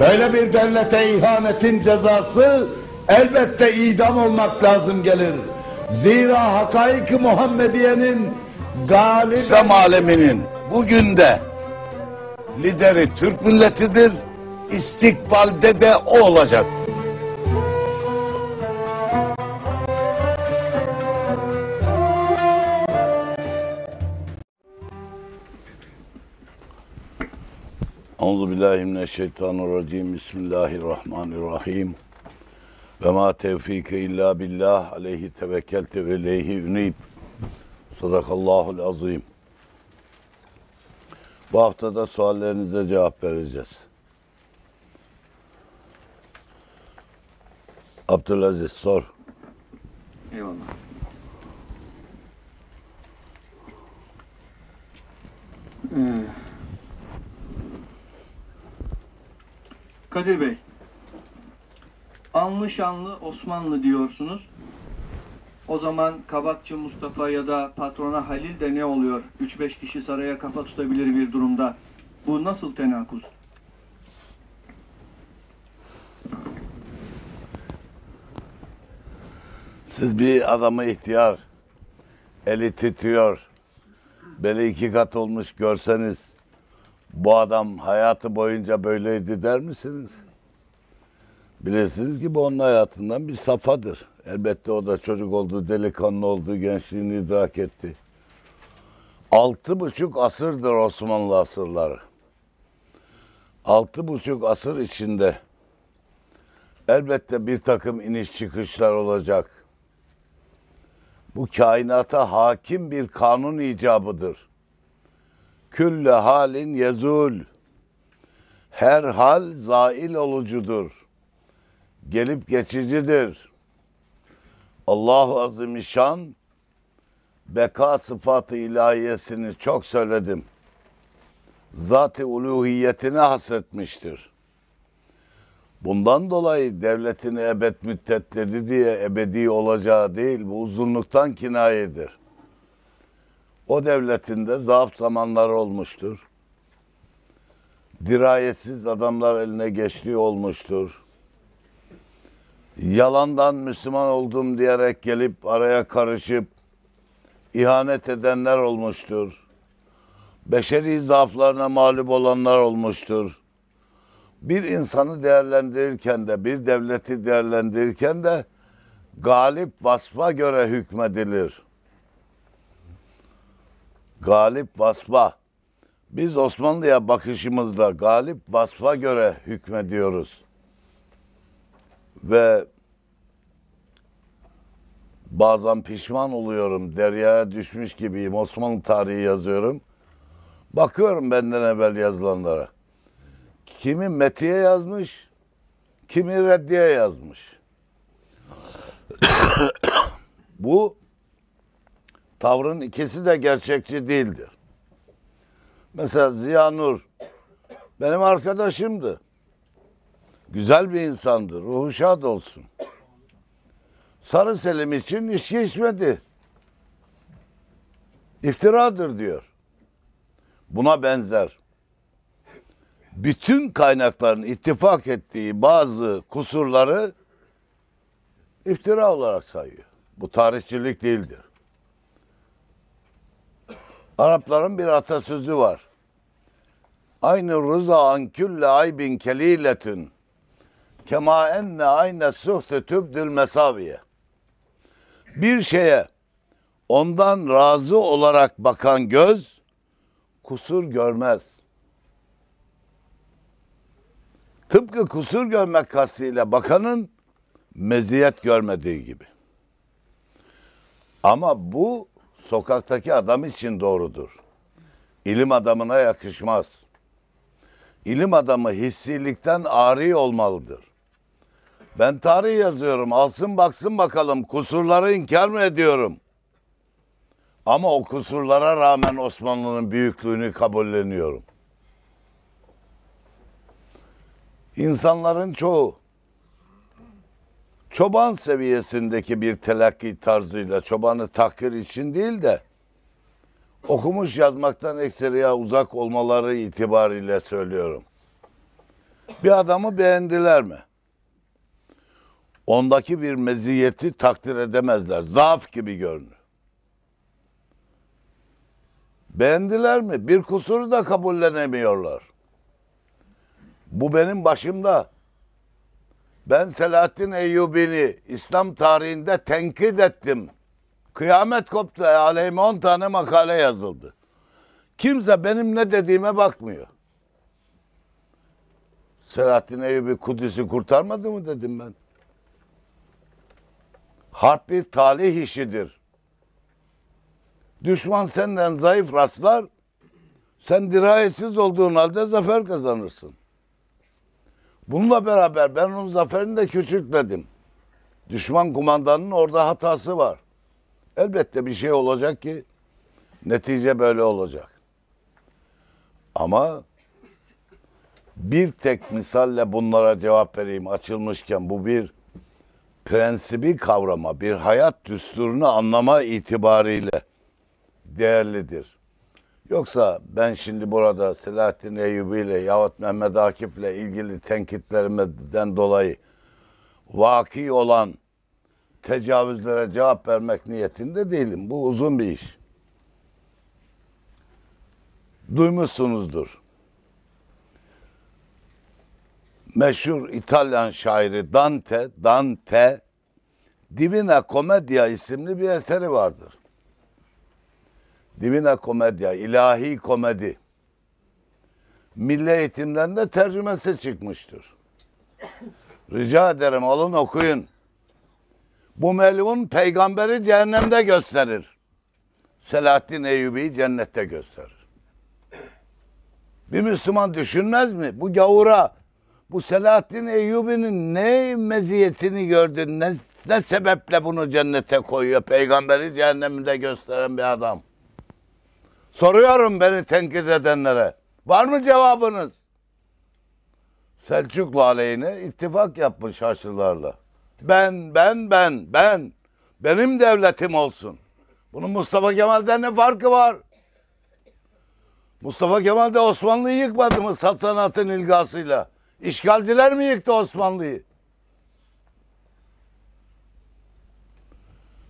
Böyle bir devlete ihanetin cezası elbette idam olmak lazım gelir. Zira hakaik Muhammediye'nin galip İslam aleminin bugün de lideri Türk milletidir. İstikbalde de o olacak. Euzu billahi mineşşeytanirracim. Bismillahirrahmanirrahim. Ve ma tevfike illa billah. Aleyhi tevekkelte ve ileyhi ünib. Sadakallahul azim. Bu haftada suallerinize cevap vereceğiz. Abdülaziz sor. Eyvallah. Ee, Kadir Bey, anlı şanlı Osmanlı diyorsunuz. O zaman Kabakçı Mustafa ya da patrona Halil de ne oluyor? 3-5 kişi saraya kafa tutabilir bir durumda. Bu nasıl tenakuz? Siz bir adamı ihtiyar, eli titriyor, beli iki kat olmuş görseniz bu adam hayatı boyunca böyleydi der misiniz? Bilirsiniz ki bu onun hayatından bir safadır. Elbette o da çocuk oldu, delikanlı oldu, gençliğini idrak etti. Altı buçuk asırdır Osmanlı asırları. Altı buçuk asır içinde elbette bir takım iniş çıkışlar olacak. Bu kainata hakim bir kanun icabıdır. Külle halin yezul. Her hal zail olucudur. Gelip geçicidir. Allahu Azimüşşan beka sıfatı ilahiyesini çok söyledim. Zat-ı uluhiyetine hasretmiştir. Bundan dolayı devletini ebed müddet dedi diye ebedi olacağı değil, bu uzunluktan kinayedir. O devletinde zaaf zamanları olmuştur. Dirayetsiz adamlar eline geçtiği olmuştur. Yalandan Müslüman oldum diyerek gelip araya karışıp ihanet edenler olmuştur. Beşeri zaaflarına mağlup olanlar olmuştur bir insanı değerlendirirken de bir devleti değerlendirirken de galip vasfa göre hükmedilir. Galip vasfa. Biz Osmanlı'ya bakışımızda galip vasfa göre hükmediyoruz. Ve bazen pişman oluyorum. Deryaya düşmüş gibiyim. Osmanlı tarihi yazıyorum. Bakıyorum benden evvel yazılanlara. Kimi metiye yazmış, kimi reddiye yazmış. Bu tavrın ikisi de gerçekçi değildir. Mesela Ziya Nur benim arkadaşımdı. Güzel bir insandı. Ruhu şad olsun. Sarı Selim için içki içmedi. İftiradır diyor. Buna benzer bütün kaynakların ittifak ettiği bazı kusurları iftira olarak sayıyor. Bu tarihçilik değildir. Arapların bir atasözü var. Aynı rıza an külle aybin keliletün kema enne ayne suhte tübdül mesaviye. Bir şeye ondan razı olarak bakan göz kusur görmez. Tıpkı kusur görmek kastıyla bakanın meziyet görmediği gibi. Ama bu sokaktaki adam için doğrudur. İlim adamına yakışmaz. İlim adamı hissilikten ari olmalıdır. Ben tarih yazıyorum. Alsın baksın bakalım kusurları inkar mı ediyorum? Ama o kusurlara rağmen Osmanlı'nın büyüklüğünü kabulleniyorum. İnsanların çoğu çoban seviyesindeki bir telakki tarzıyla çobanı tahkir için değil de okumuş yazmaktan ekseriye uzak olmaları itibariyle söylüyorum. Bir adamı beğendiler mi? Ondaki bir meziyeti takdir edemezler. Zaaf gibi görünür. Beğendiler mi? Bir kusuru da kabullenemiyorlar. Bu benim başımda. Ben Selahattin Eyyubi'ni İslam tarihinde tenkit ettim. Kıyamet koptu. Aleyhime 10 tane makale yazıldı. Kimse benim ne dediğime bakmıyor. Selahattin Eyyubi Kudüs'ü kurtarmadı mı dedim ben. Harp bir talih işidir. Düşman senden zayıf rastlar, sen dirayetsiz olduğun halde zafer kazanırsın. Bununla beraber ben onun zaferini de küçültmedim. Düşman kumandanının orada hatası var. Elbette bir şey olacak ki netice böyle olacak. Ama bir tek misalle bunlara cevap vereyim açılmışken bu bir prensibi kavrama, bir hayat düsturunu anlama itibariyle değerlidir. Yoksa ben şimdi burada Selahattin Eyyubi ile yahut Mehmet Akif'le ilgili tenkitlerimden dolayı vaki olan tecavüzlere cevap vermek niyetinde değilim. Bu uzun bir iş. Duymuşsunuzdur. Meşhur İtalyan şairi Dante, Dante Divina Commedia isimli bir eseri vardır. Divina Commedia, ilahi komedi. Milli eğitimden de tercümesi çıkmıştır. Rica ederim alın okuyun. Bu melun peygamberi cehennemde gösterir. Selahattin Eyyubi'yi cennette gösterir. Bir Müslüman düşünmez mi? Bu gavura, bu Selahattin Eyyubi'nin ne meziyetini gördün, ne, ne sebeple bunu cennete koyuyor? Peygamberi cehennemde gösteren bir adam. Soruyorum beni tenkit edenlere. Var mı cevabınız? Selçuklu aleyhine ittifak yapmış Haçlılarla. Ben, ben, ben, ben. Benim devletim olsun. Bunun Mustafa Kemal'den ne farkı var? Mustafa Kemal de Osmanlı'yı yıkmadı mı saltanatın ilgasıyla? İşgalciler mi yıktı Osmanlı'yı?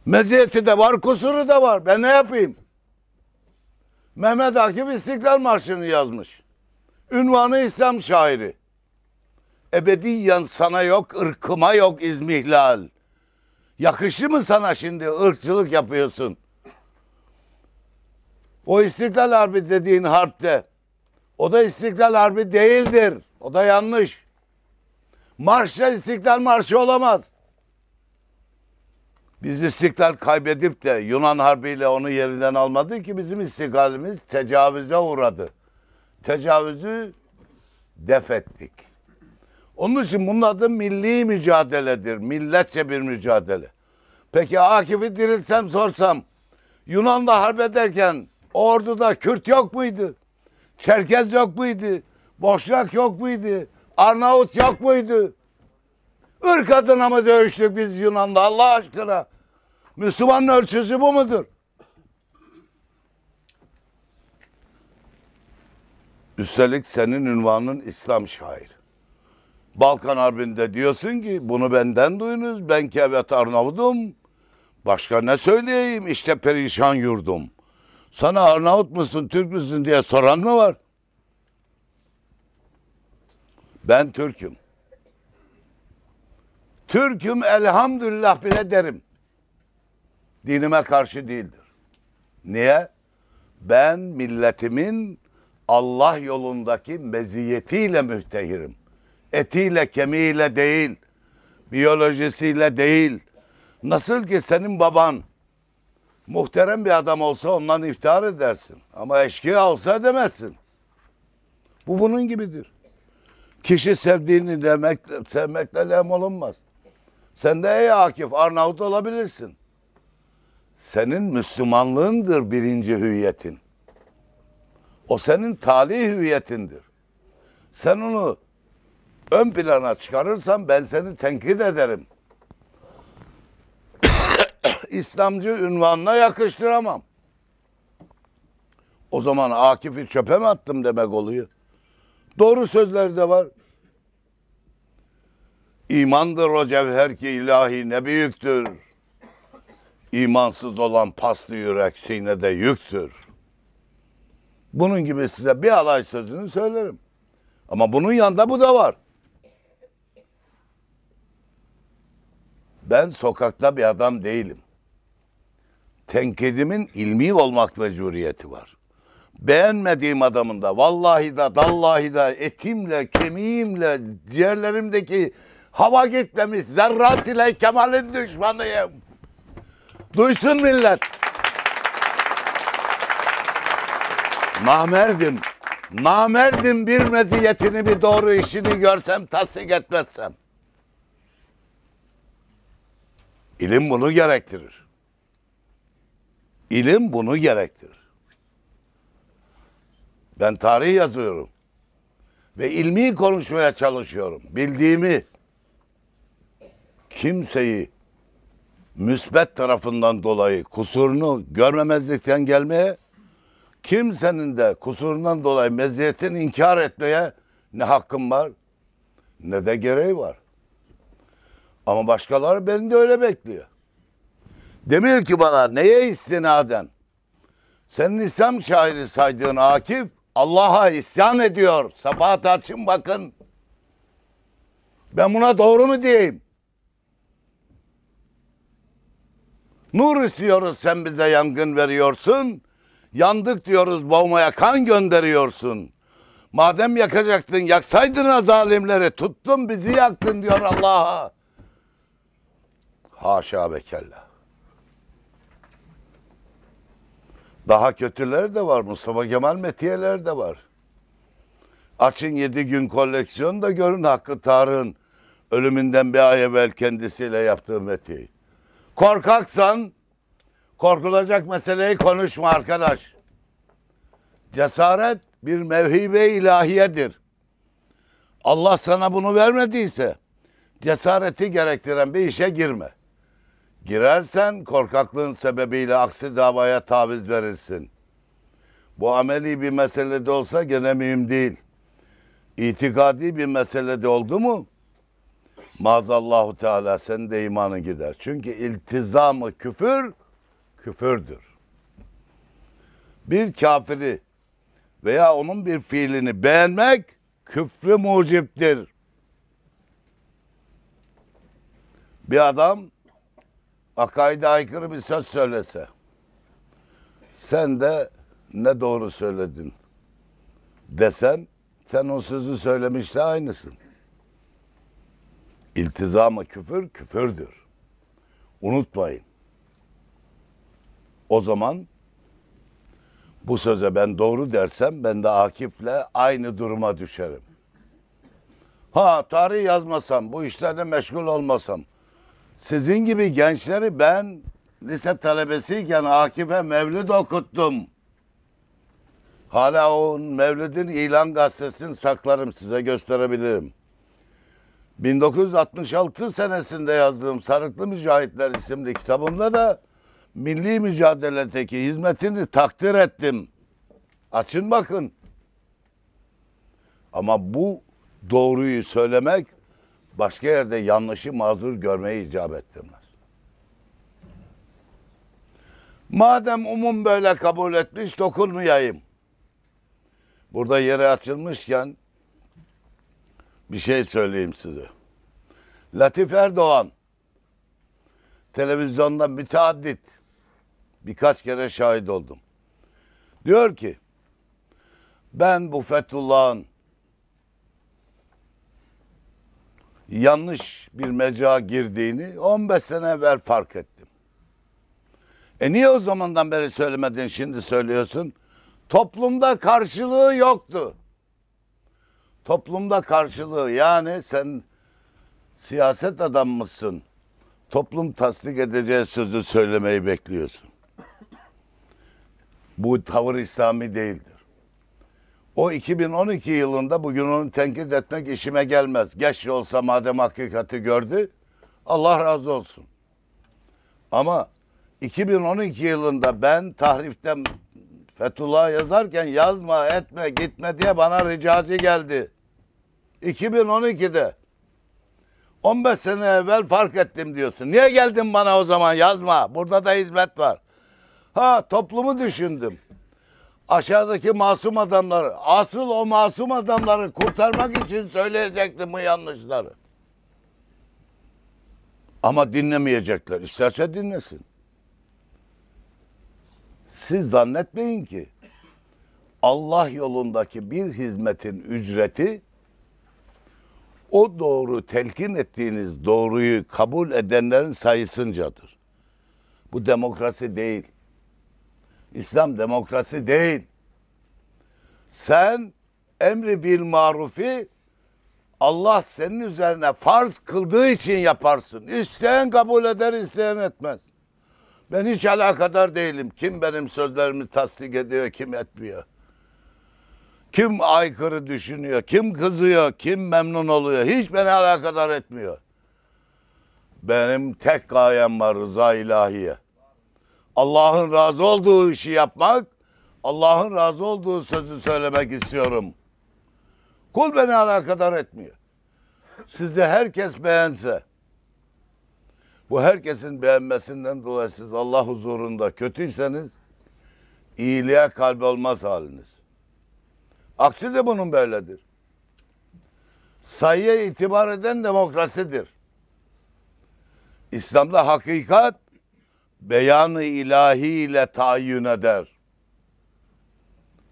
Meziyeti de var, kusuru da var. Ben ne yapayım? Mehmet Akif İstiklal Marşı'nı yazmış. Ünvanı İslam şairi. Ebediyen sana yok, ırkıma yok izmihlal. Yakışır mı sana şimdi ırkçılık yapıyorsun? O İstiklal Harbi dediğin harpte. O da İstiklal Harbi değildir. O da yanlış. Marşla İstiklal Marşı olamaz. Biz istiklal kaybedip de Yunan Harbi'yle onu yerinden almadı ki bizim istiklalimiz tecavüze uğradı. Tecavüzü def ettik. Onun için bunun adı milli mücadeledir. Milletçe bir mücadele. Peki Akif'i diriltsem sorsam Yunan'la harp ederken orduda Kürt yok muydu? Çerkez yok muydu? Boşnak yok muydu? Arnavut yok muydu? Irk adına mı dövüştük biz Yunan'da Allah aşkına? Müslümanın ölçüsü bu mudur? Üstelik senin ünvanın İslam şair. Balkan Harbi'nde diyorsun ki bunu benden duyunuz. Ben ki evet Arnavudum. Başka ne söyleyeyim işte perişan yurdum. Sana Arnavut musun Türk müsün diye soran mı var? Ben Türk'üm. Türk'üm elhamdülillah bile derim. Dinime karşı değildir. Niye? Ben milletimin Allah yolundaki meziyetiyle mühtehirim. Etiyle, kemiğiyle değil, biyolojisiyle değil. Nasıl ki senin baban muhterem bir adam olsa ondan iftihar edersin. Ama eşkıya olsa demezsin. Bu bunun gibidir. Kişi sevdiğini demek, sevmekle lem olunmaz. Sen de ey Akif Arnavut olabilirsin. Senin Müslümanlığındır birinci hüviyetin. O senin tali hüviyetindir. Sen onu ön plana çıkarırsan ben seni tenkit ederim. İslamcı ünvanına yakıştıramam. O zaman Akif'i çöpe mi attım demek oluyor. Doğru sözler de var. İmandır o cevher ki ilahi ne büyüktür. İmansız olan paslı yürek sinede yüktür. Bunun gibi size bir alay sözünü söylerim. Ama bunun yanında bu da var. Ben sokakta bir adam değilim. Tenkidimin ilmi olmak mecburiyeti var. Beğenmediğim adamın da vallahi da dallahi da etimle, kemiğimle, ciğerlerimdeki hava gitmemiş zerrat ile kemalin düşmanıyım. Duysun millet. Namerdim. Namerdim bir meziyetini bir doğru işini görsem tasdik etmezsem. İlim bunu gerektirir. İlim bunu gerektirir. Ben tarih yazıyorum. Ve ilmi konuşmaya çalışıyorum. Bildiğimi kimseyi müsbet tarafından dolayı kusurunu görmemezlikten gelmeye kimsenin de kusurundan dolayı meziyetini inkar etmeye ne hakkım var ne de gereği var. Ama başkaları beni de öyle bekliyor. Demiyor ki bana neye istinaden? Senin İslam şairi saydığın Akif Allah'a isyan ediyor. Sabahat açın bakın. Ben buna doğru mu diyeyim? Nur istiyoruz sen bize yangın veriyorsun. Yandık diyoruz boğmaya kan gönderiyorsun. Madem yakacaktın yaksaydın ha zalimleri tuttun bizi yaktın diyor Allah'a. Haşa ve kella. Daha kötüleri de var. Mustafa Kemal metiyeleri de var. Açın yedi gün koleksiyon da görün Hakkı Tarık'ın ölümünden bir ay evvel kendisiyle yaptığı metiyeyi. Korkaksan korkulacak meseleyi konuşma arkadaş. Cesaret bir mevhibe ilahiyedir. Allah sana bunu vermediyse cesareti gerektiren bir işe girme. Girersen korkaklığın sebebiyle aksi davaya taviz verirsin. Bu ameli bir meselede olsa gene mühim değil. İtikadi bir meselede oldu mu maazallahu teala senin de imanın gider. Çünkü iltizamı küfür küfürdür. Bir kafiri veya onun bir fiilini beğenmek küfrü muciptir. Bir adam akaide aykırı bir söz söylese sen de ne doğru söyledin desen sen o sözü söylemişle aynısın. İltizamı küfür küfürdür. Unutmayın. O zaman bu söze ben doğru dersem ben de Akif'le aynı duruma düşerim. Ha tarih yazmasam, bu işlerle meşgul olmasam, sizin gibi gençleri ben lise talebesiyken Akif'e mevlid okuttum. Hala o mevlidin ilan gazetesini saklarım size gösterebilirim. 1966 senesinde yazdığım Sarıklı Mücahitler isimli kitabımda da milli mücadeledeki hizmetini takdir ettim. Açın bakın. Ama bu doğruyu söylemek başka yerde yanlışı mazur görmeyi icap ettirmez. Madem umum böyle kabul etmiş dokunmayayım. Burada yere açılmışken bir şey söyleyeyim size. Latif Erdoğan televizyonda müteaddit birkaç kere şahit oldum. Diyor ki ben bu Fethullah'ın yanlış bir mecra girdiğini 15 sene evvel fark ettim. E niye o zamandan beri söylemedin şimdi söylüyorsun? Toplumda karşılığı yoktu. Toplumda karşılığı yani sen siyaset adammışsın. Toplum tasdik edeceği sözü söylemeyi bekliyorsun. Bu tavır İslami değildir. O 2012 yılında bugün onu tenkit etmek işime gelmez. Geç olsa madem hakikati gördü, Allah razı olsun. Ama 2012 yılında ben tahriften Fethullah yazarken yazma, etme, gitme diye bana ricacı geldi. 2012'de. 15 sene evvel fark ettim diyorsun. Niye geldin bana o zaman yazma. Burada da hizmet var. Ha toplumu düşündüm. Aşağıdaki masum adamları, asıl o masum adamları kurtarmak için söyleyecektim bu yanlışları. Ama dinlemeyecekler. İsterse dinlesin. Siz zannetmeyin ki Allah yolundaki bir hizmetin ücreti o doğru telkin ettiğiniz doğruyu kabul edenlerin sayısıncadır. Bu demokrasi değil. İslam demokrasi değil. Sen emri bil marufi Allah senin üzerine farz kıldığı için yaparsın. İsteyen kabul eder, isteyen etmez. Ben hiç alakadar değilim. Kim benim sözlerimi tasdik ediyor, kim etmiyor. Kim aykırı düşünüyor, kim kızıyor, kim memnun oluyor. Hiç beni alakadar etmiyor. Benim tek gayem var rıza ilahiye. Allah'ın razı olduğu işi yapmak, Allah'ın razı olduğu sözü söylemek istiyorum. Kul beni alakadar etmiyor. Sizi herkes beğense, bu herkesin beğenmesinden dolayı siz Allah huzurunda kötüyseniz, iyiliğe kalbi olmaz haliniz. Aksi de bunun böyledir. Sayıya itibar eden demokrasidir. İslam'da hakikat beyanı ilahi ile tayin eder.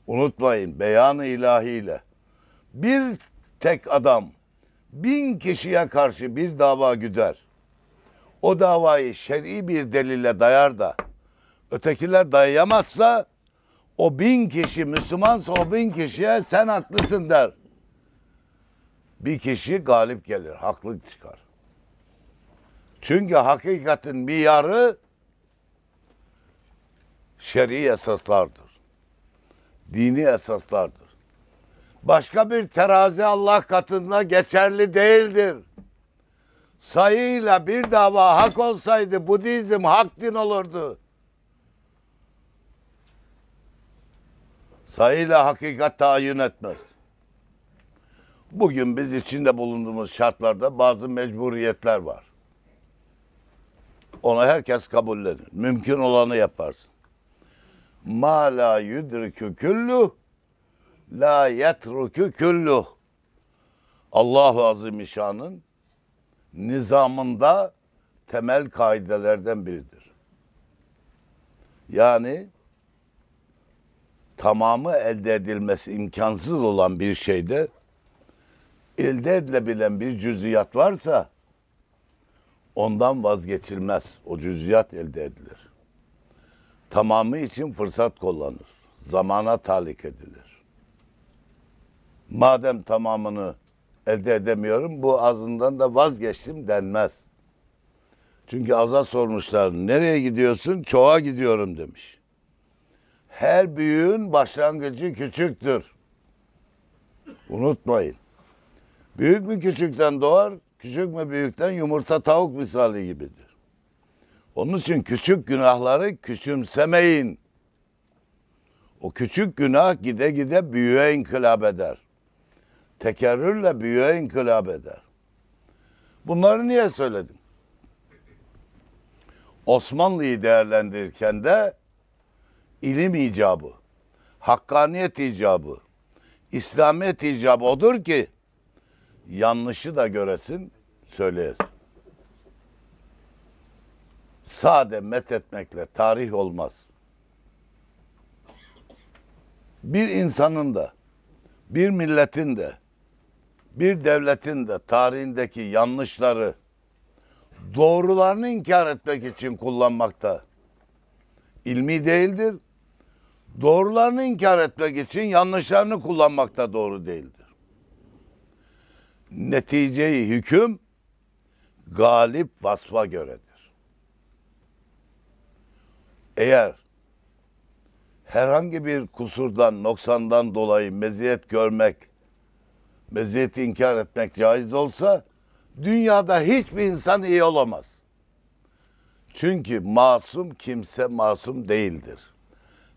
Unutmayın beyanı ilahi ile. Bir tek adam bin kişiye karşı bir dava güder. O davayı şer'i bir delille dayar da ötekiler dayayamazsa o bin kişi Müslümansa o bin kişiye sen haklısın der. Bir kişi galip gelir, haklı çıkar. Çünkü hakikatin miyarı şer'i esaslardır. Dini esaslardır. Başka bir terazi Allah katında geçerli değildir. Sayıyla bir dava hak olsaydı Budizm hak din olurdu. Sayıyla hakikat tayin etmez. Bugün biz içinde bulunduğumuz şartlarda bazı mecburiyetler var. Onu herkes kabullenir. Mümkün olanı yaparsın. Ma la yudrikü küllü la yetrukü küllü. Allahu Azimüşşan'ın nizamında temel kaidelerden biridir. Yani tamamı elde edilmesi imkansız olan bir şeyde elde edilebilen bir cüziyat varsa ondan vazgeçilmez. O cüziyat elde edilir. Tamamı için fırsat kullanır. Zamana talik edilir. Madem tamamını elde edemiyorum bu azından da vazgeçtim denmez. Çünkü aza sormuşlar nereye gidiyorsun? Çoğa gidiyorum demiş. Her büyüğün başlangıcı küçüktür. Unutmayın. Büyük mü küçükten doğar, küçük mü büyükten yumurta tavuk misali gibidir. Onun için küçük günahları küçümsemeyin. O küçük günah gide gide büyüğe inkılap eder. Tekerrürle büyüğe inkılap eder. Bunları niye söyledim? Osmanlı'yı değerlendirirken de ilim icabı, hakkaniyet icabı, İslamiyet icabı odur ki yanlışı da göresin, söyleyesin. Sade methetmekle tarih olmaz. Bir insanın da, bir milletin de, bir devletin de tarihindeki yanlışları doğrularını inkar etmek için kullanmakta ilmi değildir. Doğrularını inkar etmek için yanlışlarını kullanmakta doğru değildir. Neticeyi hüküm galip vasfa göredir. Eğer herhangi bir kusurdan, noksandan dolayı meziyet görmek, meziyeti inkar etmek caiz olsa, dünyada hiçbir insan iyi olamaz. Çünkü masum kimse masum değildir.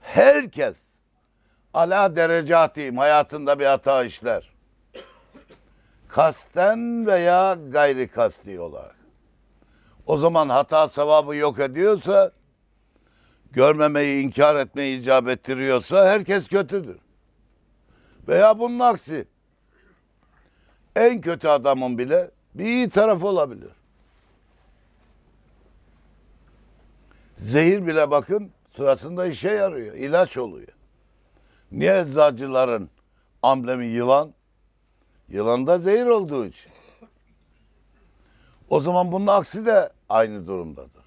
Herkes ala derecatiyim hayatında bir hata işler. Kasten veya gayri kasti olarak. O zaman hata sevabı yok ediyorsa, görmemeyi, inkar etmeyi icap ettiriyorsa herkes kötüdür. Veya bunun aksi. En kötü adamın bile bir iyi tarafı olabilir. Zehir bile bakın sırasında işe yarıyor, ilaç oluyor. Niye eczacıların amblemi yılan? Yılan da zehir olduğu için. O zaman bunun aksi de aynı durumdadır.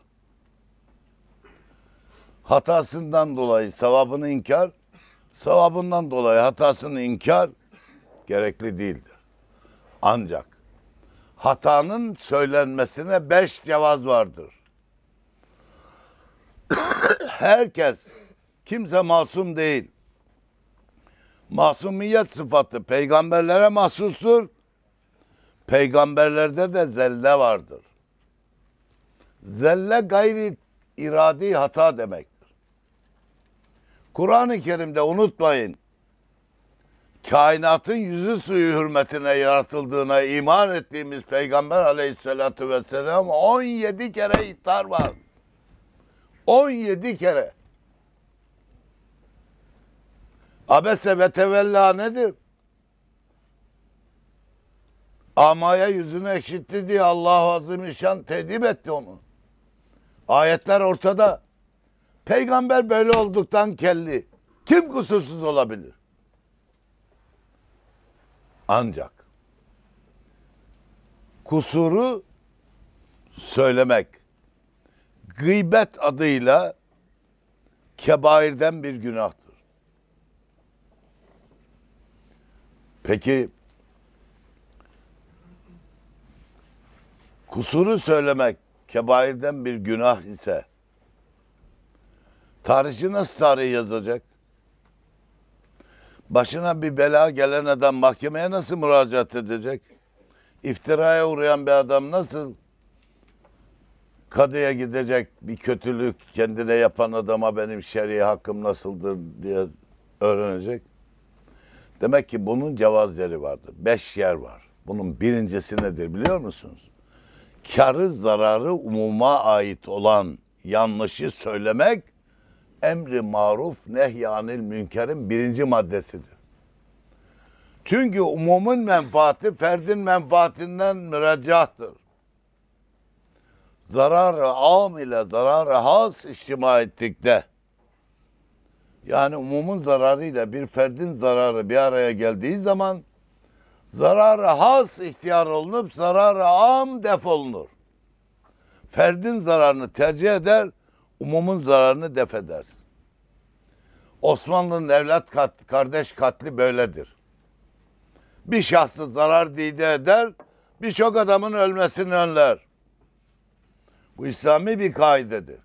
Hatasından dolayı sevabını inkar, sevabından dolayı hatasını inkar gerekli değildir. Ancak hatanın söylenmesine beş cevaz vardır. Herkes, kimse masum değil. Masumiyet sıfatı peygamberlere mahsustur. Peygamberlerde de zelle vardır. Zelle gayri iradi hata demektir. Kur'an-ı Kerim'de unutmayın. Kainatın yüzü suyu hürmetine yaratıldığına iman ettiğimiz Peygamber aleyhissalatu vesselam 17 kere ihtar var. 17 kere. Abese ve tevella nedir? Amaya yüzünü ekşitti diye Allah-u Azimüşşan tedip etti onu. Ayetler ortada. Peygamber böyle olduktan kelli. Kim kusursuz olabilir? Ancak kusuru söylemek gıybet adıyla kebairden bir günahtır. Peki kusuru söylemek kebairden bir günah ise tarihçi nasıl tarih yazacak? Başına bir bela gelen adam mahkemeye nasıl müracaat edecek? İftiraya uğrayan bir adam nasıl kadıya gidecek bir kötülük kendine yapan adama benim şer'i hakkım nasıldır diye öğrenecek. Demek ki bunun cevaz yeri vardır. Beş yer var. Bunun birincisi nedir biliyor musunuz? Karı zararı umuma ait olan yanlışı söylemek emri maruf nehyanil münkerin birinci maddesidir. Çünkü umumun menfaati ferdin menfaatinden müreccahtır. Zararı am ile zararı has içtima ettikte yani umumun zararıyla bir ferdin zararı bir araya geldiği zaman zararı has ihtiyar olunup zararı am defolunur. Ferdin zararını tercih eder, umumun zararını def edersin. Osmanlı'nın evlat kat, kardeş katli böyledir. Bir şahsı zarar dide eder, birçok adamın ölmesini önler. Bu İslami bir kaidedir.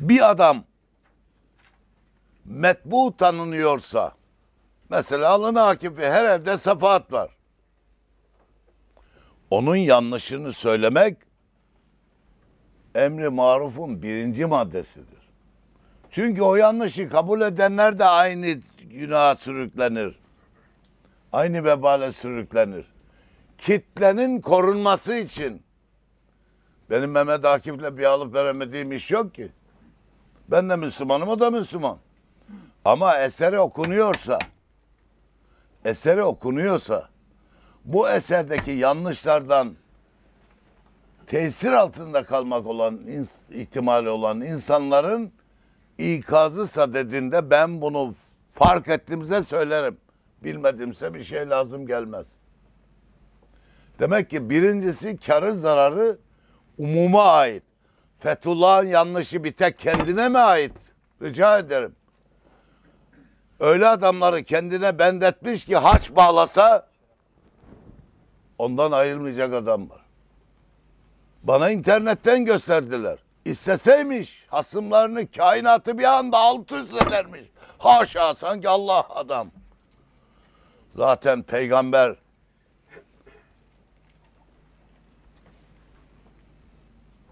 Bir adam metbu tanınıyorsa, mesela alın Akif'i her evde sefaat var. Onun yanlışını söylemek emri marufun birinci maddesidir. Çünkü o yanlışı kabul edenler de aynı günaha sürüklenir. Aynı vebale sürüklenir. Kitlenin korunması için benim Mehmet Akif'le bir alıp veremediğim iş yok ki. Ben de Müslümanım, o da Müslüman. Ama eseri okunuyorsa, eseri okunuyorsa, bu eserdeki yanlışlardan tesir altında kalmak olan ihtimali olan insanların ikazı sadedinde ben bunu fark ettiğimde söylerim. Bilmedimse bir şey lazım gelmez. Demek ki birincisi karı zararı umuma ait. Fethullah'ın yanlışı bir tek kendine mi ait? Rica ederim. Öyle adamları kendine bendetmiş ki haç bağlasa ondan ayrılmayacak adam var. Bana internetten gösterdiler. İsteseymiş hasımlarını kainatı bir anda alt üst edermiş. Haşa sanki Allah adam. Zaten peygamber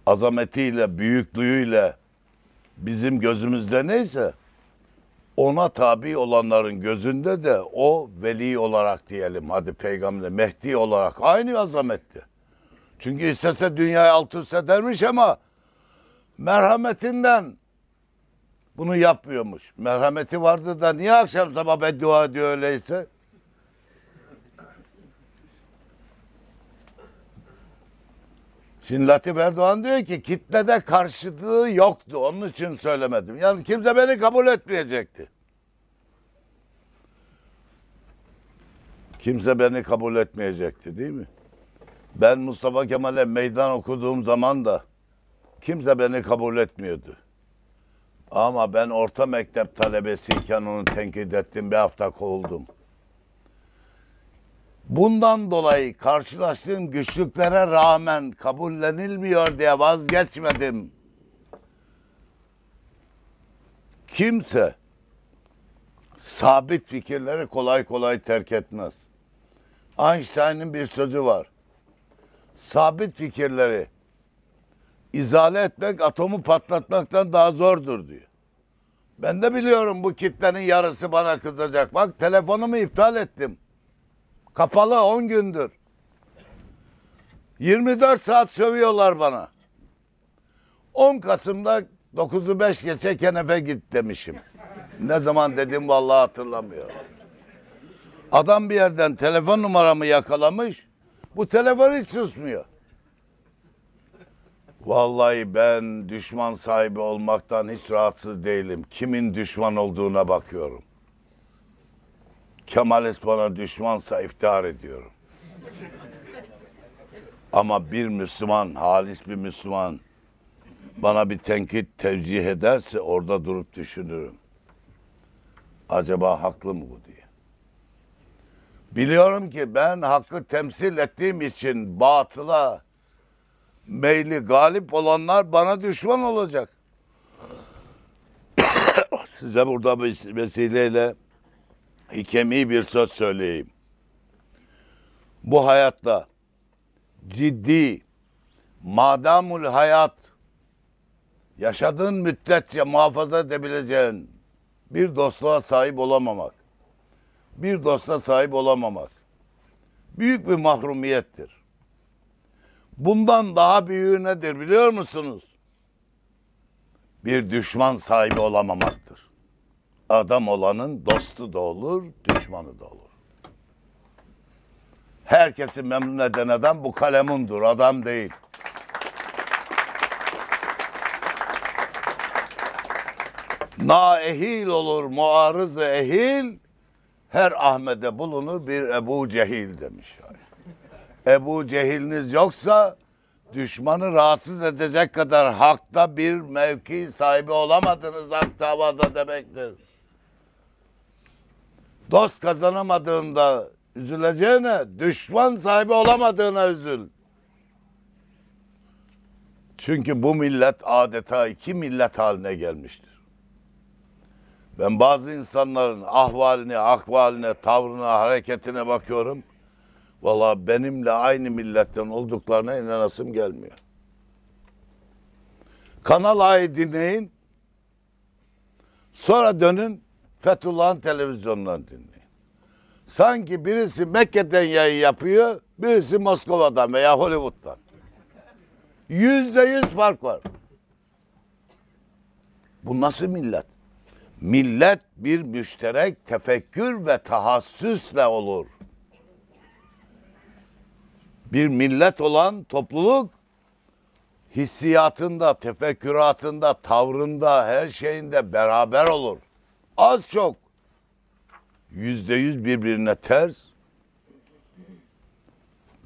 azametiyle, büyüklüğüyle bizim gözümüzde neyse ona tabi olanların gözünde de o veli olarak diyelim hadi peygamber Mehdi olarak aynı azametti. Çünkü istese dünyayı alt üst edermiş ama merhametinden bunu yapmıyormuş. Merhameti vardı da niye akşam sabah beddua ediyor öyleyse? Şimdi Latif Erdoğan diyor ki kitlede karşılığı yoktu. Onun için söylemedim. Yani kimse beni kabul etmeyecekti. Kimse beni kabul etmeyecekti değil mi? Ben Mustafa Kemal'e meydan okuduğum zaman da kimse beni kabul etmiyordu. Ama ben orta mektep talebesiyken onu tenkit ettim. Bir hafta kovuldum. Bundan dolayı karşılaştığım güçlüklere rağmen kabullenilmiyor diye vazgeçmedim. Kimse sabit fikirleri kolay kolay terk etmez. Einstein'ın bir sözü var. Sabit fikirleri izale etmek atomu patlatmaktan daha zordur diyor. Ben de biliyorum bu kitlenin yarısı bana kızacak. Bak telefonumu iptal ettim. Kapalı 10 gündür. 24 saat sövüyorlar bana. 10 Kasım'da 9'u 5 geçe kenefe git demişim. Ne zaman dedim vallahi hatırlamıyorum. Adam bir yerden telefon numaramı yakalamış. Bu telefon hiç susmuyor. Vallahi ben düşman sahibi olmaktan hiç rahatsız değilim. Kimin düşman olduğuna bakıyorum. Kemalist bana düşmansa iftihar ediyorum. Ama bir Müslüman, halis bir Müslüman bana bir tenkit tevcih ederse orada durup düşünürüm. Acaba haklı mı bu diye. Biliyorum ki ben hakkı temsil ettiğim için batıla meyli galip olanlar bana düşman olacak. Size burada bir vesileyle hikemi bir söz söyleyeyim. Bu hayatta ciddi, madamul hayat yaşadığın müddetçe muhafaza edebileceğin bir dostluğa sahip olamamak, bir dosta sahip olamamak büyük bir mahrumiyettir. Bundan daha büyüğü nedir biliyor musunuz? Bir düşman sahibi olamamaktır. Adam olanın dostu da olur, düşmanı da olur. Herkesi memnun eden adam bu kalemundur, adam değil. Na ehil olur muarız ehil, her Ahmet'e bulunur bir Ebu Cehil demiş. Yani. Ebu Cehil'iniz yoksa düşmanı rahatsız edecek kadar hakta bir mevki sahibi olamadınız hak davada demektir. Dost kazanamadığında üzüleceğine düşman sahibi olamadığına üzül. Çünkü bu millet adeta iki millet haline gelmiştir. Ben bazı insanların ahvaline, akvaline, tavrına, hareketine bakıyorum. Vallahi benimle aynı milletten olduklarına inanasım gelmiyor. Kanal A'yı dinleyin. Sonra dönün Fethullah'ın televizyonundan dinleyin. Sanki birisi Mekke'den yayın yapıyor, birisi Moskova'dan veya Hollywood'dan. Yüzde yüz fark var. Bu nasıl millet? Millet bir müşterek tefekkür ve tahassüsle olur. Bir millet olan topluluk hissiyatında, tefekküratında, tavrında, her şeyinde beraber olur. Az çok yüzde yüz birbirine ters.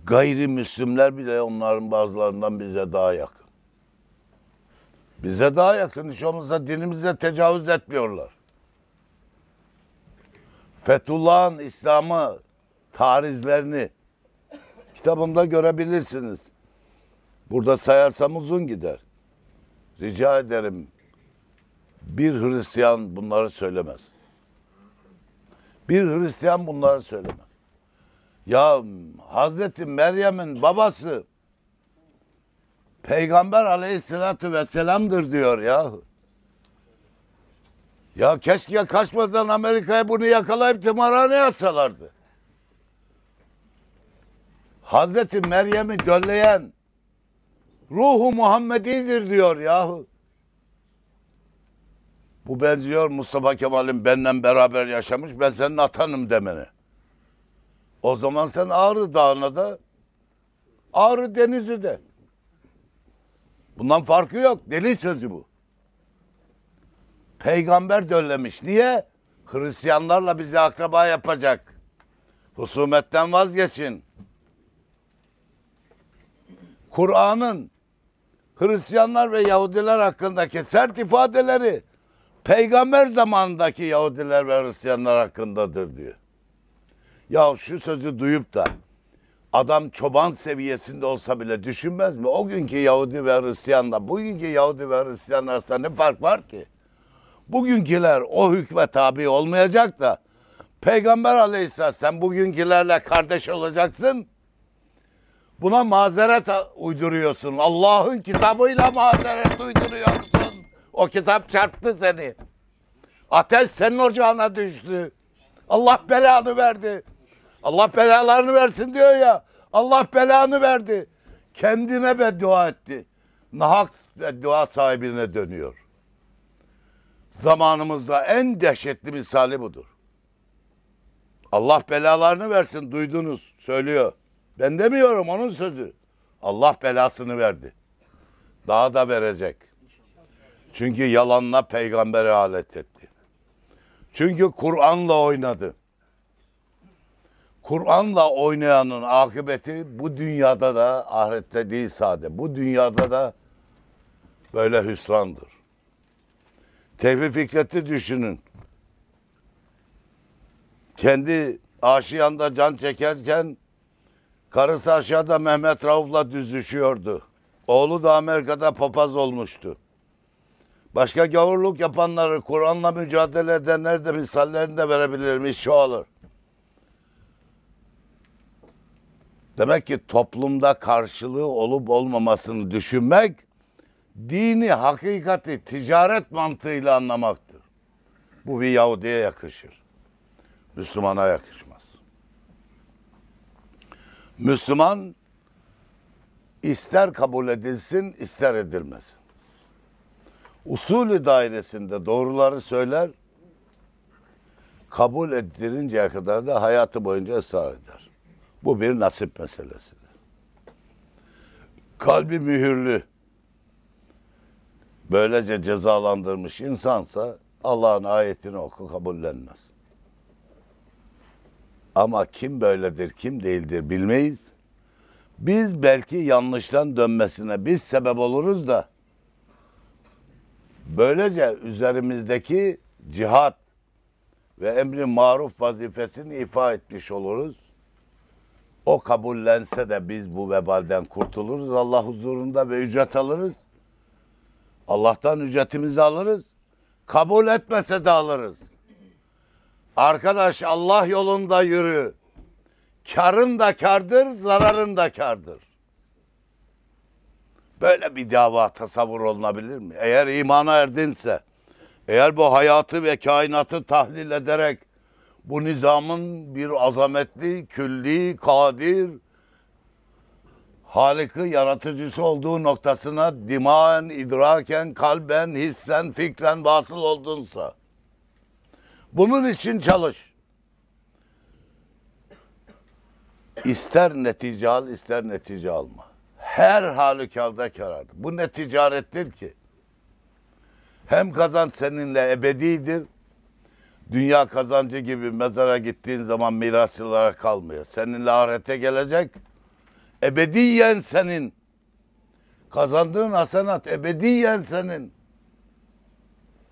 Gayrimüslimler bile onların bazılarından bize daha yakın. Bize daha yakın. Hiç olmazsa dinimize tecavüz etmiyorlar. Fethullah'ın İslam'ı tarizlerini kitabımda görebilirsiniz. Burada sayarsam uzun gider. Rica ederim bir Hristiyan bunları söylemez. Bir Hristiyan bunları söylemez. Ya Hazreti Meryem'in babası Peygamber aleyhissalatü vesselam'dır diyor ya. Ya keşke kaçmadan Amerika'ya bunu yakalayıp tımarhaneye atsalardı. Hazreti Meryem'i dölleyen ruhu Muhammedi'dir diyor yahu. Bu benziyor Mustafa Kemal'in benimle beraber yaşamış ben senin atanım demene. O zaman sen Ağrı Dağı'na da Ağrı Denizi de. Bundan farkı yok. Deli sözü bu. Peygamber döllemiş. Niye? Hristiyanlarla bizi akraba yapacak. Husumetten vazgeçin. Kur'an'ın Hristiyanlar ve Yahudiler hakkındaki sert ifadeleri peygamber zamanındaki Yahudiler ve Hristiyanlar hakkındadır diyor. Ya şu sözü duyup da adam çoban seviyesinde olsa bile düşünmez mi? O günkü Yahudi ve Hristiyanla bugünkü Yahudi ve Hristiyan arasında ne fark var ki? Bugünküler o hükme tabi olmayacak da Peygamber aleyhisselam sen bugünkülerle kardeş olacaksın. Buna mazeret uyduruyorsun. Allah'ın kitabıyla mazeret uyduruyorsun. O kitap çarptı seni. Ateş senin ocağına düştü. Allah belanı verdi. Allah belalarını versin diyor ya. Allah belanı verdi. Kendine beddua etti. Nahak beddua sahibine dönüyor. Zamanımızda en dehşetli misali budur. Allah belalarını versin duydunuz söylüyor. Ben demiyorum onun sözü. Allah belasını verdi. Daha da verecek. Çünkü yalanla peygambere alet etti. Çünkü Kur'an'la oynadı. Kur'an'la oynayanın akıbeti bu dünyada da ahirette değil sade. Bu dünyada da böyle hüsrandır. Tevfik Fikret'i düşünün. Kendi aşiyanda can çekerken karısı aşağıda Mehmet Rauf'la düzüşüyordu. Oğlu da Amerika'da papaz olmuştu. Başka gavurluk yapanları Kur'an'la mücadele edenler de misallerini de verebilirmiş çoğalır. Demek ki toplumda karşılığı olup olmamasını düşünmek, dini, hakikati ticaret mantığıyla anlamaktır. Bu bir Yahudi'ye yakışır. Müslümana yakışmaz. Müslüman ister kabul edilsin, ister edilmesin. Usulü dairesinde doğruları söyler, kabul ettirinceye kadar da hayatı boyunca ısrar eder. Bu bir nasip meselesidir. Kalbi mühürlü, böylece cezalandırmış insansa Allah'ın ayetini oku kabullenmez. Ama kim böyledir, kim değildir bilmeyiz. Biz belki yanlıştan dönmesine biz sebep oluruz da böylece üzerimizdeki cihat ve emri maruf vazifesini ifa etmiş oluruz. O kabullense de biz bu vebalden kurtuluruz Allah huzurunda ve ücret alırız. Allah'tan ücretimizi alırız. Kabul etmese de alırız. Arkadaş Allah yolunda yürü. Karın da kardır, zararın da kardır. Böyle bir dava tasavvur olunabilir mi? Eğer imana erdinse, eğer bu hayatı ve kainatı tahlil ederek bu nizamın bir azametli, külli, kadir, Halık'ı yaratıcısı olduğu noktasına dimaen, idraken, kalben, hissen, fikren vasıl oldunsa bunun için çalış. İster netice al, ister netice alma. Her halükarda karardır. Bu ne ticarettir ki? Hem kazanç seninle ebedidir, dünya kazancı gibi mezara gittiğin zaman mirasçılara kalmıyor. Seninle ahirete gelecek, ebediyen senin. Kazandığın hasenat ebediyen senin.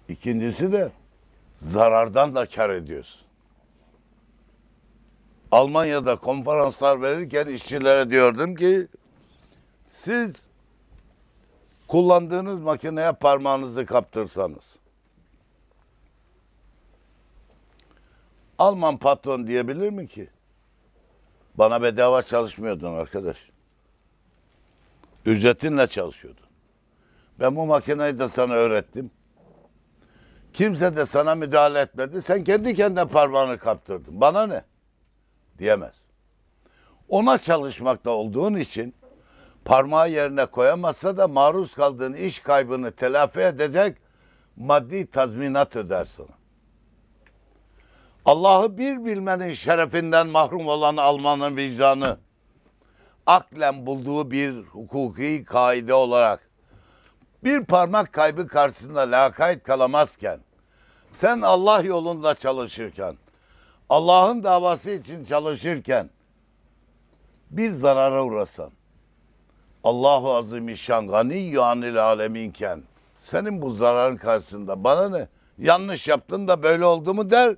İkincisi de zarardan da kar ediyorsun. Almanya'da konferanslar verirken işçilere diyordum ki siz kullandığınız makineye parmağınızı kaptırsanız Alman patron diyebilir mi ki? Bana bedava çalışmıyordun arkadaş. Ücretinle çalışıyordun. Ben bu makineyi de sana öğrettim. Kimse de sana müdahale etmedi. Sen kendi kendine parmağını kaptırdın. Bana ne? Diyemez. Ona çalışmakta olduğun için parmağı yerine koyamazsa da maruz kaldığın iş kaybını telafi edecek maddi tazminat öder sana. Allah'ı bir bilmenin şerefinden mahrum olan Alman'ın vicdanı aklen bulduğu bir hukuki kaide olarak bir parmak kaybı karşısında lakayt kalamazken sen Allah yolunda çalışırken Allah'ın davası için çalışırken bir zarara uğrasan Allahu Azimüşşan gani anil aleminken senin bu zararın karşısında bana ne yanlış yaptın da böyle oldu mu der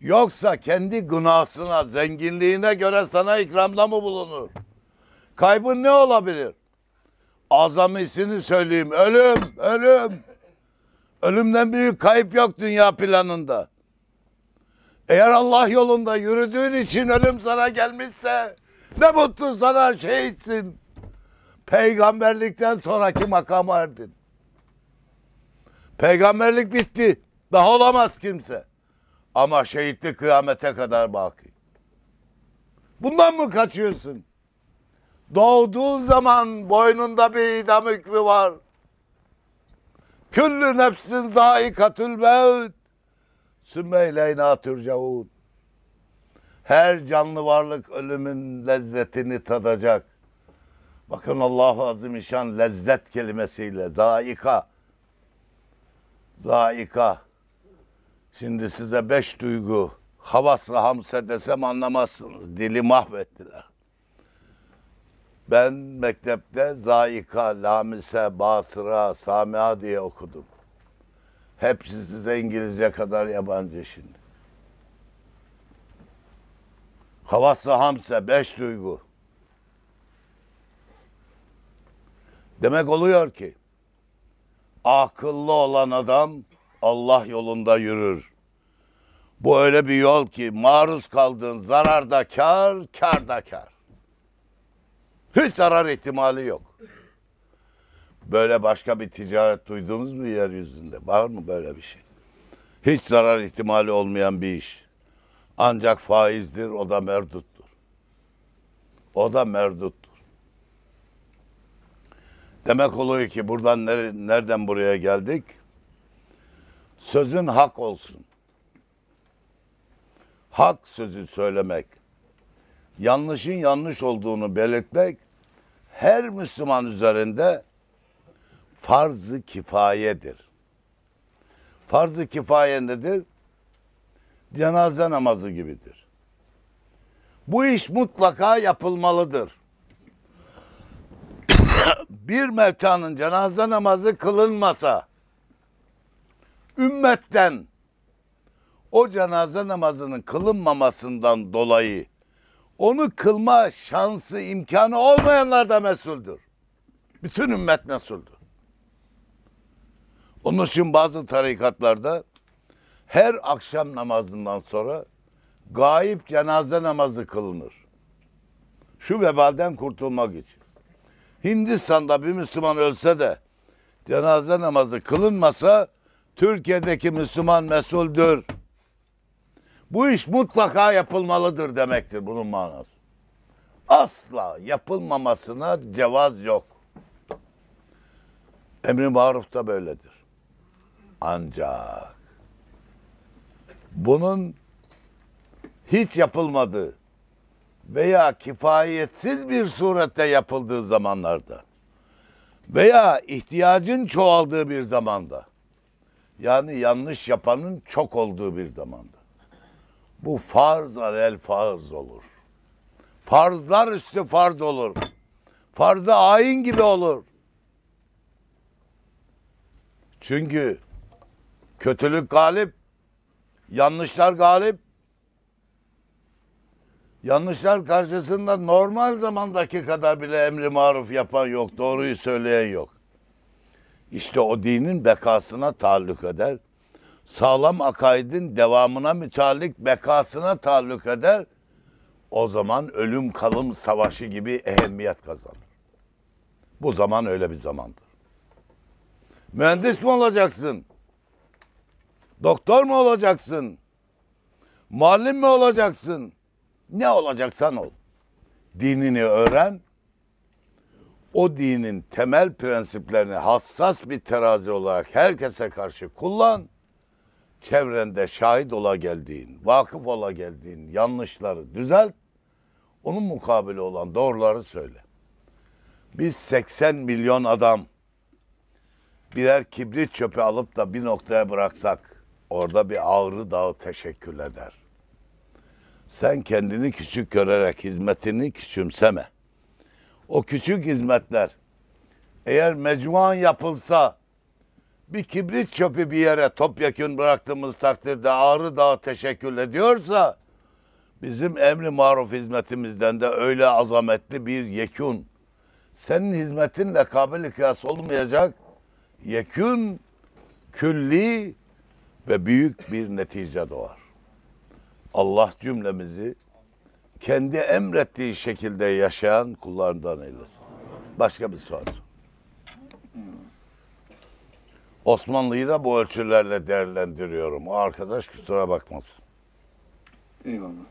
yoksa kendi günahsına zenginliğine göre sana ikramda mı bulunur? Kaybın ne olabilir? Azamisini söyleyeyim. Ölüm, ölüm. Ölümden büyük kayıp yok dünya planında. Eğer Allah yolunda yürüdüğün için ölüm sana gelmişse ne mutlu sana şehitsin. Peygamberlikten sonraki makama erdin. Peygamberlik bitti. Daha olamaz kimse. Ama şehitlik kıyamete kadar baki. Bundan mı kaçıyorsun? Doğduğun zaman boynunda bir idam hükmü var. Küllü nefsin zaikatül mevt. Sümeyleyna türcaun. Her canlı varlık ölümün lezzetini tadacak. Bakın Allah-u Azimüşşan lezzet kelimesiyle zaika. Zaika. Şimdi size beş duygu havasla hamse desem anlamazsınız. Dili mahvettiler. Ben mektepte zaika, lamise, basıra, samia diye okudum. Hepsi size İngilizce kadar yabancı şimdi. Havası hamse, beş duygu. Demek oluyor ki akıllı olan adam Allah yolunda yürür. Bu öyle bir yol ki maruz kaldığın zararda kar, kar kar. Hiç zarar ihtimali yok. Böyle başka bir ticaret duydunuz mu yeryüzünde? Var mı böyle bir şey? Hiç zarar ihtimali olmayan bir iş. Ancak faizdir, o da merduttur. O da merduttur. Demek oluyor ki buradan nere- nereden buraya geldik? Sözün hak olsun. Hak sözü söylemek, yanlışın yanlış olduğunu belirtmek her Müslüman üzerinde farz-ı kifayedir. Farz-ı kifaye nedir? Cenaze namazı gibidir. Bu iş mutlaka yapılmalıdır. Bir mevtanın cenaze namazı kılınmasa ümmetten o cenaze namazının kılınmamasından dolayı onu kılma şansı, imkanı olmayanlar da mesuldür. Bütün ümmet mesuldür. Onun için bazı tarikatlarda her akşam namazından sonra gayip cenaze namazı kılınır. Şu vebalden kurtulmak için. Hindistan'da bir Müslüman ölse de cenaze namazı kılınmasa Türkiye'deki Müslüman mesuldür. Bu iş mutlaka yapılmalıdır demektir bunun manası. Asla yapılmamasına cevaz yok. Emri maruf da böyledir. Ancak bunun hiç yapılmadığı veya kifayetsiz bir surette yapıldığı zamanlarda veya ihtiyacın çoğaldığı bir zamanda yani yanlış yapanın çok olduğu bir zamanda bu farz alel farz olur. Farzlar üstü farz olur. Farza ayin gibi olur. Çünkü kötülük galip, yanlışlar galip. Yanlışlar karşısında normal zamandaki kadar bile emri maruf yapan yok, doğruyu söyleyen yok. İşte o dinin bekasına taalluk eder. Sağlam akaidin devamına müteallik bekasına taalluk eder. O zaman ölüm kalım savaşı gibi ehemmiyet kazanır. Bu zaman öyle bir zamandır. Mühendis mi olacaksın? Doktor mu olacaksın? Muallim mi olacaksın? Ne olacaksan ol. Dinini öğren. O dinin temel prensiplerini hassas bir terazi olarak herkese karşı kullan. Çevrende şahit ola geldiğin, vakıf ola geldiğin yanlışları düzelt. Onun mukabili olan doğruları söyle. Biz 80 milyon adam birer kibrit çöpü alıp da bir noktaya bıraksak orada bir ağrı dağı teşekkül eder. Sen kendini küçük görerek hizmetini küçümseme. O küçük hizmetler eğer mecmuan yapılsa bir kibrit çöpü bir yere topyekun bıraktığımız takdirde ağrı dağı teşekkül ediyorsa bizim emri maruf hizmetimizden de öyle azametli bir yekun senin hizmetinle kabili kıyas olmayacak yekün, külli ve büyük bir netice doğar. Allah cümlemizi kendi emrettiği şekilde yaşayan kullarından eylesin. Başka bir soru. Osmanlı'yı da bu ölçülerle değerlendiriyorum. O arkadaş kusura bakmasın. Eyvallah.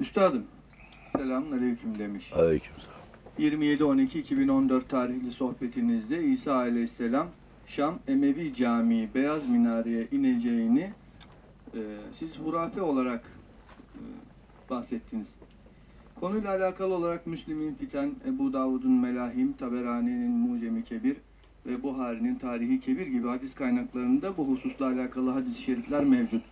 Üstadım, selamun aleyküm demiş. Aleykümselam. 27-12-2014 tarihli sohbetinizde İsa Aleyhisselam Şam Emevi Camii Beyaz Minare'ye ineceğini e, siz hurafe olarak e, bahsettiniz. Konuyla alakalı olarak Müslim'in Fiten, Ebu Davud'un Melahim, Taberani'nin Mucemi Kebir ve Buhari'nin Tarihi Kebir gibi hadis kaynaklarında bu hususla alakalı hadis-i şerifler mevcut.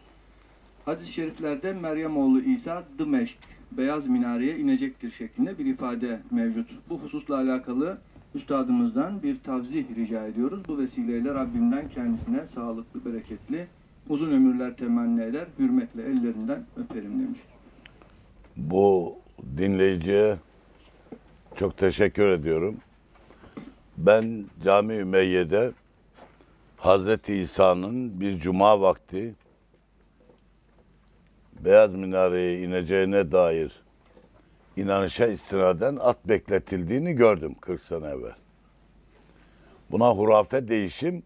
Hadis-i şeriflerde Meryem oğlu İsa Dımeşk beyaz minareye inecektir şeklinde bir ifade mevcut. Bu hususla alakalı üstadımızdan bir tavzih rica ediyoruz. Bu vesileyle Rabbimden kendisine sağlıklı, bereketli, uzun ömürler temenni eder, hürmetle ellerinden öperim demiş. Bu dinleyiciye çok teşekkür ediyorum. Ben Cami Ümeyye'de Hazreti İsa'nın bir cuma vakti Beyaz Minare'ye ineceğine dair inanışa istinaden at bekletildiğini gördüm 40 sene evvel. Buna hurafe değişim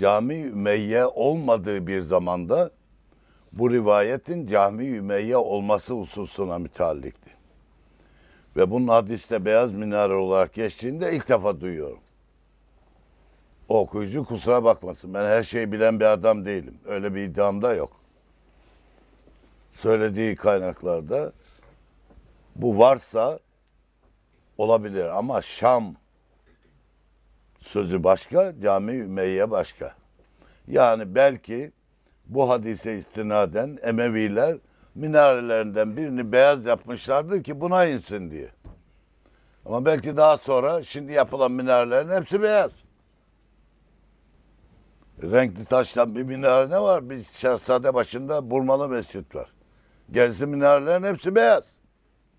Cami Ümeyye olmadığı bir zamanda bu rivayetin Cami Ümeyye olması hususuna müteallikti. Ve bunun hadiste beyaz minare olarak geçtiğinde ilk defa duyuyorum. O okuyucu kusura bakmasın. Ben her şeyi bilen bir adam değilim. Öyle bir iddiam da yok. Söylediği kaynaklarda bu varsa olabilir ama Şam sözü başka, Cami Ümeyye başka. Yani belki bu hadise istinaden Emeviler minarelerinden birini beyaz yapmışlardır ki buna insin diye. Ama belki daha sonra şimdi yapılan minarelerin hepsi beyaz. Renkli taştan bir minare ne var? Bir şehzade başında burmalı mescit var. Gerisi minarelerin hepsi beyaz.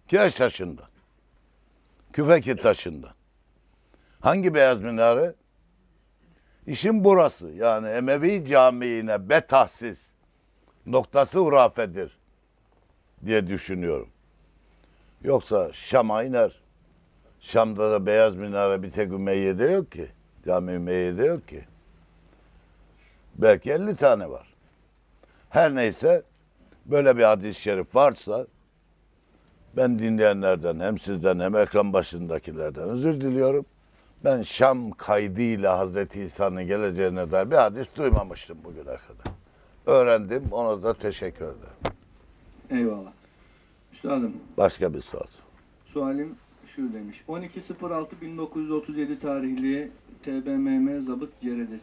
Kireç taşından. Küfeki taşından. Hangi beyaz minare? İşin burası. Yani Emevi Camii'ne betahsis noktası hurafedir diye düşünüyorum. Yoksa Şam'a iner. Şam'da da beyaz minare bir tek Ümeyye'de yok ki. Cami Ümeyye'de yok ki. Belki 50 tane var. Her neyse böyle bir hadis-i şerif varsa ben dinleyenlerden hem sizden hem ekran başındakilerden özür diliyorum. Ben Şam kaydıyla Hazreti İsa'nın geleceğine dair bir hadis duymamıştım bugüne kadar. Öğrendim, ona da teşekkür ederim. Eyvallah. Üstadım, Başka bir soru. sualim şu demiş. 12.06.1937 tarihli TBMM Zabıt Cerede-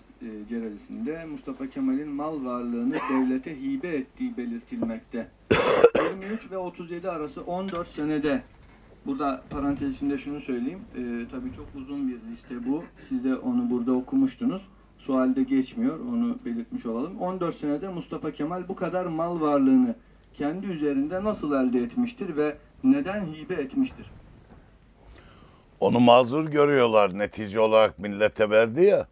e, Mustafa Kemal'in mal varlığını devlete hibe ettiği belirtilmekte. 23 ve 37 arası 14 senede Burada parantez içinde şunu söyleyeyim. E, tabii çok uzun bir liste bu. Siz de onu burada okumuştunuz. Sualde geçmiyor. Onu belirtmiş olalım. 14 senede Mustafa Kemal bu kadar mal varlığını kendi üzerinde nasıl elde etmiştir ve neden hibe etmiştir? Onu mazur görüyorlar. Netice olarak millete verdi ya.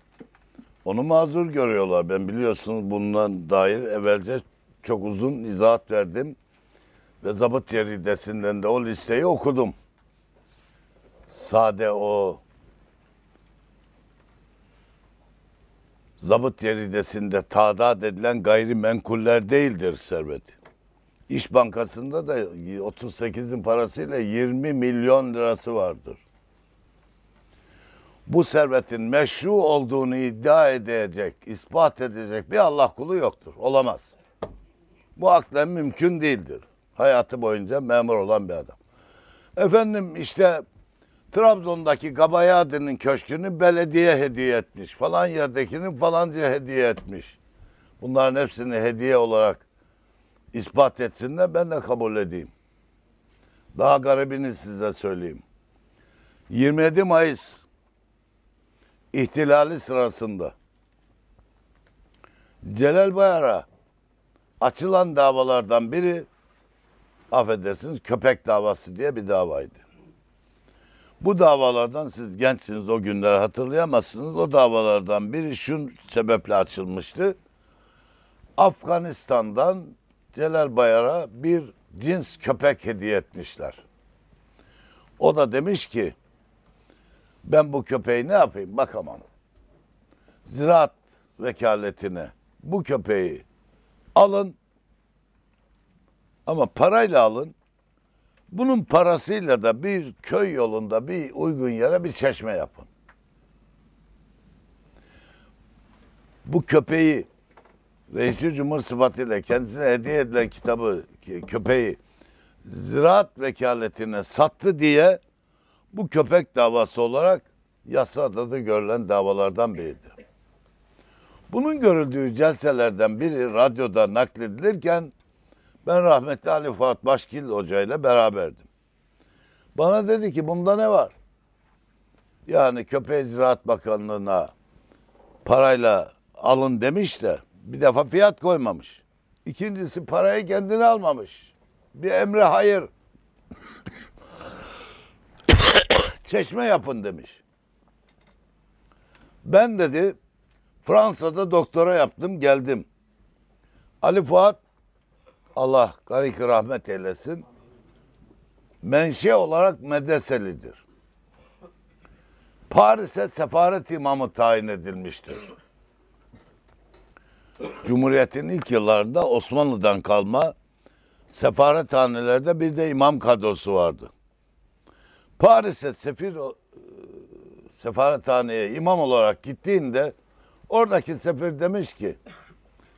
Onu mazur görüyorlar. Ben biliyorsunuz bundan dair evvelce çok uzun izahat verdim. Ve zabıt ceridesinden de o listeyi okudum. Sade o zabıt ceridesinde tadat edilen gayrimenkuller değildir serveti. İş Bankası'nda da 38'in parasıyla 20 milyon lirası vardır. Bu servetin meşru olduğunu iddia edecek, ispat edecek bir Allah kulu yoktur. Olamaz. Bu aklen mümkün değildir. Hayatı boyunca memur olan bir adam. Efendim işte Trabzon'daki Gabayadi'nin köşkünü belediye hediye etmiş. Falan yerdekini falanca hediye etmiş. Bunların hepsini hediye olarak ispat etsinler ben de kabul edeyim. Daha garibini size söyleyeyim. 27 Mayıs ihtilali sırasında Celal Bayar'a açılan davalardan biri affedersiniz köpek davası diye bir davaydı. Bu davalardan siz gençsiniz o günleri hatırlayamazsınız. O davalardan biri şu sebeple açılmıştı. Afganistan'dan Celal Bayar'a bir cins köpek hediye etmişler. O da demiş ki ben bu köpeği ne yapayım bakamam. Ziraat vekaletine bu köpeği alın ama parayla alın. Bunun parasıyla da bir köy yolunda bir uygun yere bir çeşme yapın. Bu köpeği Reisi Cumhur sıfatıyla kendisine hediye edilen kitabı, ki- köpeği ziraat vekaletine sattı diye bu köpek davası olarak yasada da görülen davalardan biridir. Bunun görüldüğü celselerden biri radyoda nakledilirken ben rahmetli Ali Fuat Başkil Hoca ile beraberdim. Bana dedi ki bunda ne var? Yani Köpeği Ziraat Bakanlığı'na parayla alın demiş de bir defa fiyat koymamış. İkincisi parayı kendine almamış. Bir emre hayır. Çeşme yapın demiş. Ben dedi Fransa'da doktora yaptım geldim. Ali Fuat Allah garik rahmet eylesin. Menşe olarak medreselidir. Paris'e sefaret imamı tayin edilmiştir. Cumhuriyet'in ilk yıllarında Osmanlı'dan kalma sefarethanelerde bir de imam kadrosu vardı. Paris'e sefir e, sefarethaneye imam olarak gittiğinde oradaki sefir demiş ki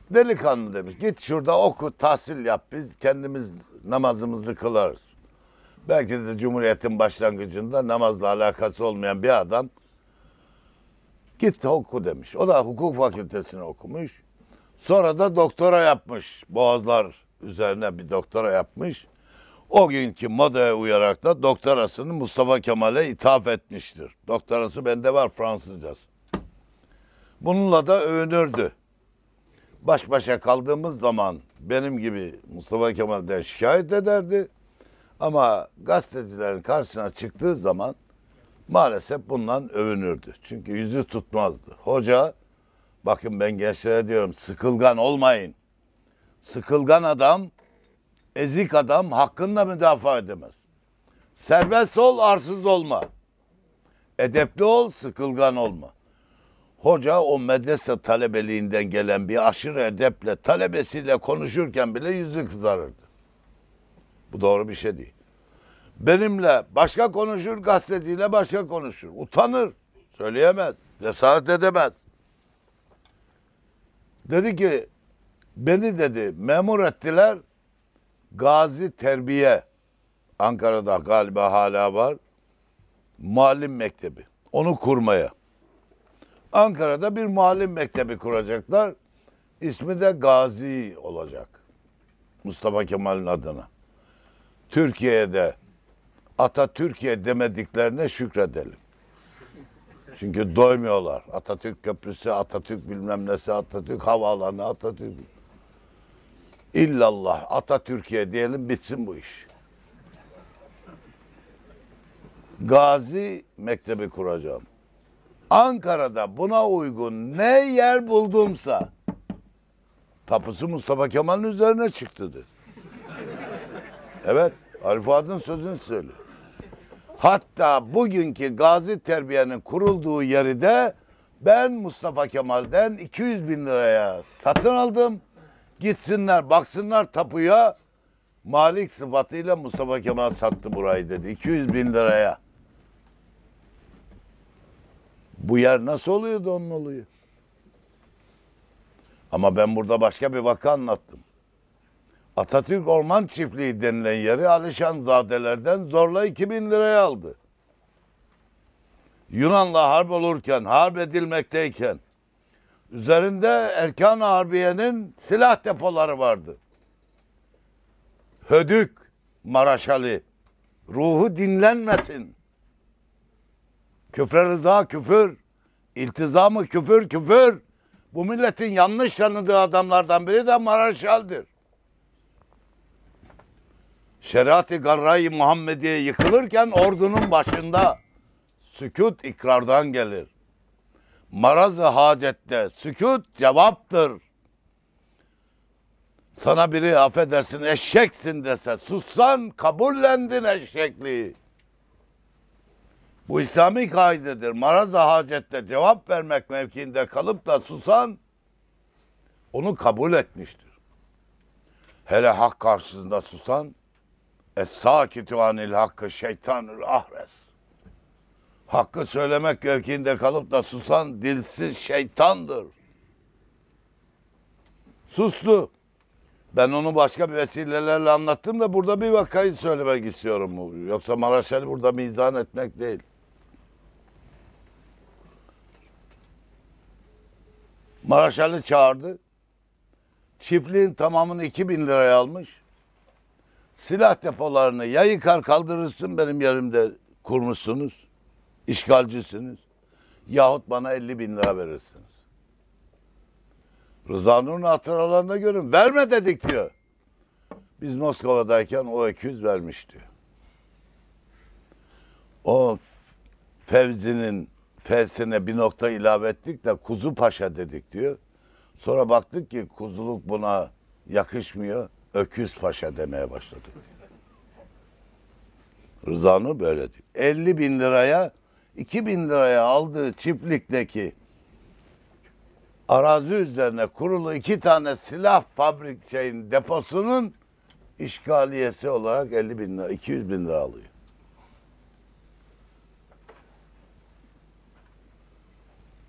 delikanlı demiş git şurada oku tahsil yap biz kendimiz namazımızı kılarız. Belki de Cumhuriyet'in başlangıcında namazla alakası olmayan bir adam git oku demiş. O da hukuk fakültesini okumuş. Sonra da doktora yapmış. Boğazlar üzerine bir doktora yapmış. O günkü modaya uyarak da doktorasını Mustafa Kemal'e ithaf etmiştir. Doktorası bende var Fransızcası. Bununla da övünürdü. Baş başa kaldığımız zaman benim gibi Mustafa Kemal'den şikayet ederdi. Ama gazetecilerin karşısına çıktığı zaman maalesef bundan övünürdü. Çünkü yüzü tutmazdı. Hoca, bakın ben gençlere diyorum sıkılgan olmayın. Sıkılgan adam, ezik adam hakkında müdafaa edemez. Serbest ol, arsız olma. Edepli ol, sıkılgan olma. Hoca o medrese talebeliğinden gelen bir aşırı edeple talebesiyle konuşurken bile yüzü kızarırdı. Bu doğru bir şey değil. Benimle başka konuşur, gazeteciyle başka konuşur. Utanır, söyleyemez, cesaret edemez. Dedi ki, beni dedi memur ettiler, Gazi Terbiye, Ankara'da galiba hala var, muallim mektebi, onu kurmaya. Ankara'da bir muallim mektebi kuracaklar, ismi de Gazi olacak. Mustafa Kemal'in adına. Türkiye'de Atatürk'e demediklerine şükredelim. Çünkü doymuyorlar. Atatürk Köprüsü, Atatürk bilmem nesi, Atatürk Havaalanı, Atatürk. İllallah Atatürk'e diyelim bitsin bu iş. Gazi Mektebi kuracağım. Ankara'da buna uygun ne yer buldumsa tapusu Mustafa Kemal'in üzerine çıktı dedi. Evet, Ali Fuat'ın sözünü söylüyor. Hatta bugünkü Gazi Terbiye'nin kurulduğu yeri de Ben Mustafa Kemal'den 200 bin liraya satın aldım. Gitsinler baksınlar tapuya. Malik sıfatıyla Mustafa Kemal sattı burayı dedi. 200 bin liraya. Bu yer nasıl oluyordu onun oluyor. Ama ben burada başka bir vaka anlattım. Atatürk Orman Çiftliği denilen yeri Alişanzadelerden zorla 2000 liraya aldı. Yunan'la harp olurken, harp edilmekteyken üzerinde Erkan Harbiye'nin silah depoları vardı. Hödük Maraşali ruhu dinlenmesin. Küfre rıza küfür, iltizamı küfür küfür. Bu milletin yanlış tanıdığı adamlardan biri de Maraşal'dir. Şeriat-ı Garra-i Muhammediye yıkılırken ordunun başında sükut ikrardan gelir. Maraz-ı hacette sükut cevaptır. Sana biri affedersin eşeksin dese sussan kabullendin eşekliği. Bu İslami kaidedir. Maraz-ı hacette cevap vermek mevkiinde kalıp da susan onu kabul etmiştir. Hele hak karşısında susan Es-sakitu anil hakkı şeytanül ahres. Hakkı söylemek mevkiinde kalıp da susan dilsiz şeytandır. Sustu. Ben onu başka bir vesilelerle anlattım da burada bir vakayı söylemek istiyorum. Yoksa Maraşel burada mizan etmek değil. Maraşal'ı çağırdı. Çiftliğin tamamını 2000 liraya almış. Silah depolarını ya yıkar kaldırırsın benim yerimde kurmuşsunuz. işgalcisiniz. Yahut bana 50 bin lira verirsiniz. Rıza Nur'un hatıralarına görün. Verme dedik diyor. Biz Moskova'dayken o 200 vermiş diyor. O Fevzi'nin felsine bir nokta ilave ettik de Kuzu Paşa dedik diyor. Sonra baktık ki kuzuluk buna yakışmıyor. Öküz Paşa demeye başladık. Rıza böyle diyor. 50 bin liraya 2 bin liraya aldığı çiftlikteki arazi üzerine kurulu iki tane silah fabrik şeyin deposunun işgaliyesi olarak 50 bin lira, 200 bin lira alıyor.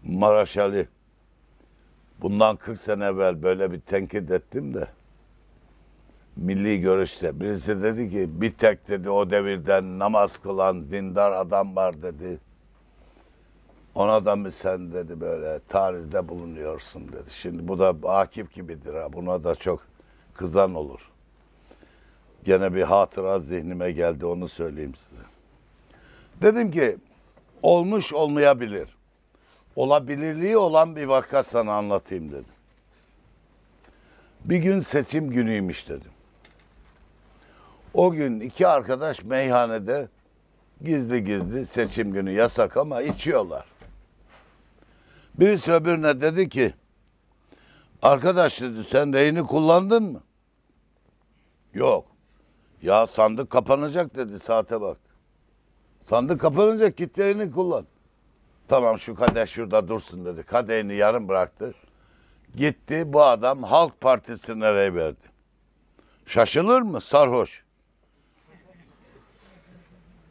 Maraş Ali. Bundan 40 sene evvel böyle bir tenkit ettim de milli görüşte birisi dedi ki bir tek dedi o devirden namaz kılan dindar adam var dedi. Ona da mı sen dedi böyle tarihte bulunuyorsun dedi. Şimdi bu da Akif gibidir ha. Buna da çok kızan olur. Gene bir hatıra zihnime geldi onu söyleyeyim size. Dedim ki olmuş olmayabilir. Olabilirliği olan bir vaka sana anlatayım dedim. Bir gün seçim günüymüş dedim. O gün iki arkadaş meyhanede gizli gizli seçim günü yasak ama içiyorlar. Birisi öbürüne dedi ki arkadaş dedi sen reyini kullandın mı? Yok. Ya sandık kapanacak dedi saate bak. Sandık kapanacak git reyini kullan. Tamam şu kadeh şurada dursun dedi. Kadehini yarım bıraktı. Gitti bu adam Halk Partisi'ne rey verdi. Şaşılır mı? Sarhoş.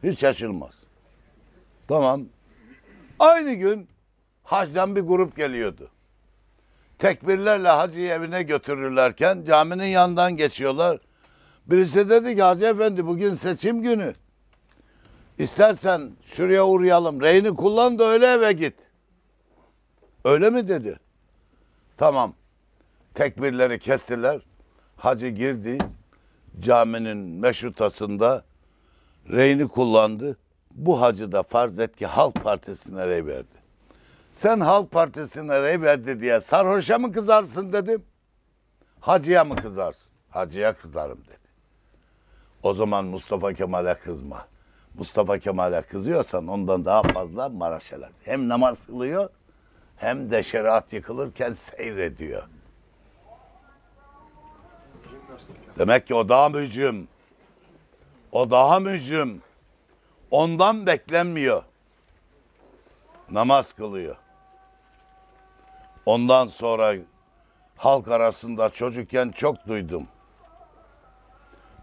Hiç şaşılmaz. Tamam. Aynı gün hacdan bir grup geliyordu. Tekbirlerle hacıyı evine götürürlerken caminin yanından geçiyorlar. Birisi dedi ki Hacı Efendi bugün seçim günü. İstersen şuraya uğrayalım. Reyini kullan da öyle eve git. Öyle mi dedi? Tamam. Tekbirleri kestiler. Hacı girdi. Caminin meşrutasında reyini kullandı. Bu hacı da farz et ki Halk Partisi'ne rey verdi. Sen Halk Partisi'ne rey verdi diye sarhoşa mı kızarsın dedim. Hacıya mı kızarsın? Hacıya kızarım dedi. O zaman Mustafa Kemal'e kızma. Mustafa Kemal'e kızıyorsan ondan daha fazla Maraşeler. Hem namaz kılıyor hem de şeriat yıkılırken seyrediyor. Demek ki o daha mücrim. O daha mücrim. Ondan beklenmiyor. Namaz kılıyor. Ondan sonra halk arasında çocukken çok duydum.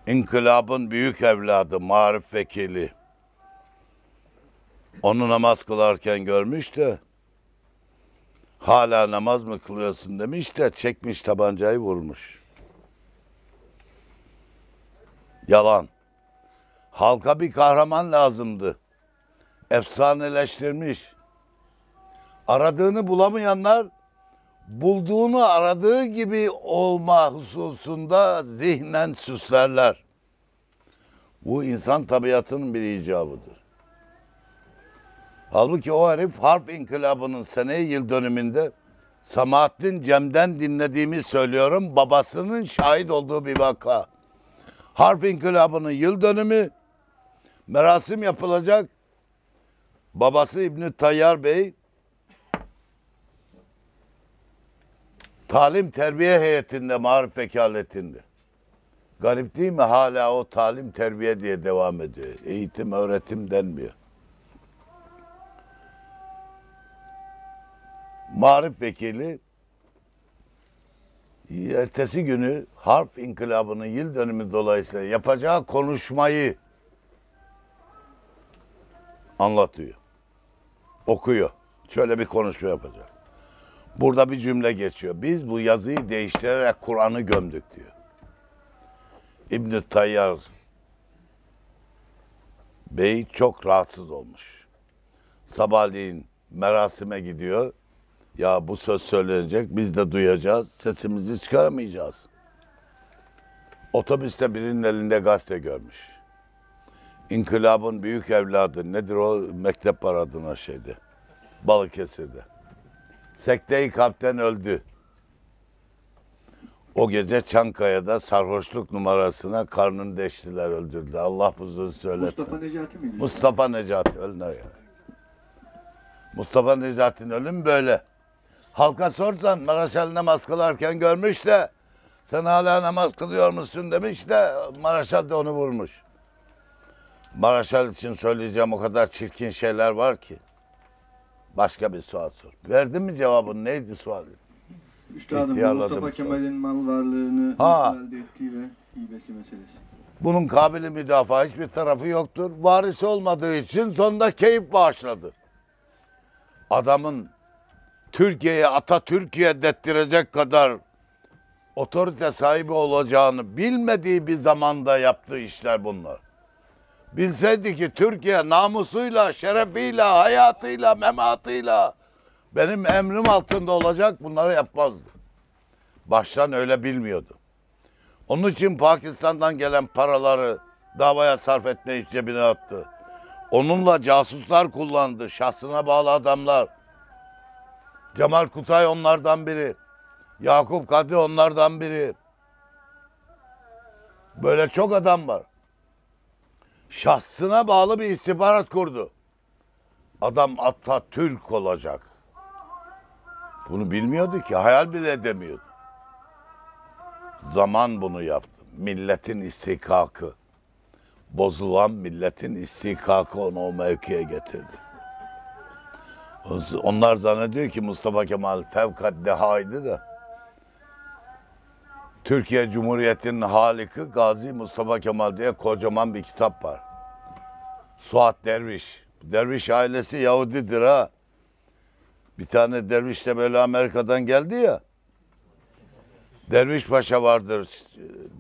İnkılabın büyük evladı, marif vekili. Onu namaz kılarken görmüş de hala namaz mı kılıyorsun demiş de çekmiş tabancayı vurmuş. Yalan. Halka bir kahraman lazımdı. Efsaneleştirmiş. Aradığını bulamayanlar bulduğunu aradığı gibi olma hususunda zihnen süslerler. Bu insan tabiatının bir icabıdır. Halbuki o herif harf inkılabının seneye yıl dönümünde Samahattin Cem'den dinlediğimi söylüyorum. Babasının şahit olduğu bir vaka. Harf inkılabının yıl dönümü merasim yapılacak. Babası İbni Tayyar Bey talim terbiye heyetinde, marif vekaletinde. Garip değil mi? Hala o talim terbiye diye devam ediyor. Eğitim, öğretim denmiyor. Marif vekili ertesi günü harf inkılabının yıl dönümü dolayısıyla yapacağı konuşmayı anlatıyor. Okuyor. Şöyle bir konuşma yapacak. Burada bir cümle geçiyor. Biz bu yazıyı değiştirerek Kur'an'ı gömdük diyor. İbn Tayyar Bey çok rahatsız olmuş. Sabahleyin merasime gidiyor. Ya bu söz söylenecek, biz de duyacağız, sesimizi çıkaramayacağız. Otobüste birinin elinde gazete görmüş. İnkılabın büyük evladı, nedir o mektep var adına şeyde, Balıkesir'de. Sekte-i kalpten öldü. O gece Çankaya'da sarhoşluk numarasına karnını deştiler, öldürdüler. Allah buzunu söyletme. Mustafa Necati miydi? Mustafa Necati ölüne ya. Mustafa Necati'nin ölümü böyle. Halka sorsan Maraşal namaz kılarken görmüş de sen hala namaz kılıyor musun demiş de Maraşal da onu vurmuş. Maraşal için söyleyeceğim o kadar çirkin şeyler var ki. Başka bir sual sor. Verdin mi cevabını? Neydi sualin? Üstadım bu Mustafa. Kemal'in mal varlığını Ha. elde ettiği ve hibesi meselesi. Bunun kabili müdafaa hiçbir tarafı yoktur. Varisi olmadığı için sonunda keyif bağışladı. Adamın Türkiye'ye Atatürk'e dettirecek kadar otorite sahibi olacağını bilmediği bir zamanda yaptığı işler bunlar. Bilseydi ki Türkiye namusuyla, şerefiyle, hayatıyla, mematıyla benim emrim altında olacak bunları yapmazdı. Baştan öyle bilmiyordu. Onun için Pakistan'dan gelen paraları davaya sarf etmeyi cebine attı. Onunla casuslar kullandı, şahsına bağlı adamlar. Cemal Kutay onlardan biri. Yakup Kadri onlardan biri. Böyle çok adam var. Şahsına bağlı bir istihbarat kurdu. Adam Atatürk olacak. Bunu bilmiyordu ki, hayal bile edemiyordu. Zaman bunu yaptı. Milletin istihkakı. Bozulan milletin istihkakı onu o mevkiye getirdi. Onlar zannediyor ki Mustafa Kemal fevkat dehaydı da. Türkiye Cumhuriyeti'nin haliki Gazi Mustafa Kemal diye kocaman bir kitap var. Suat Derviş. Derviş ailesi Yahudidir ha. Bir tane derviş de böyle Amerika'dan geldi ya. Derviş Paşa vardır.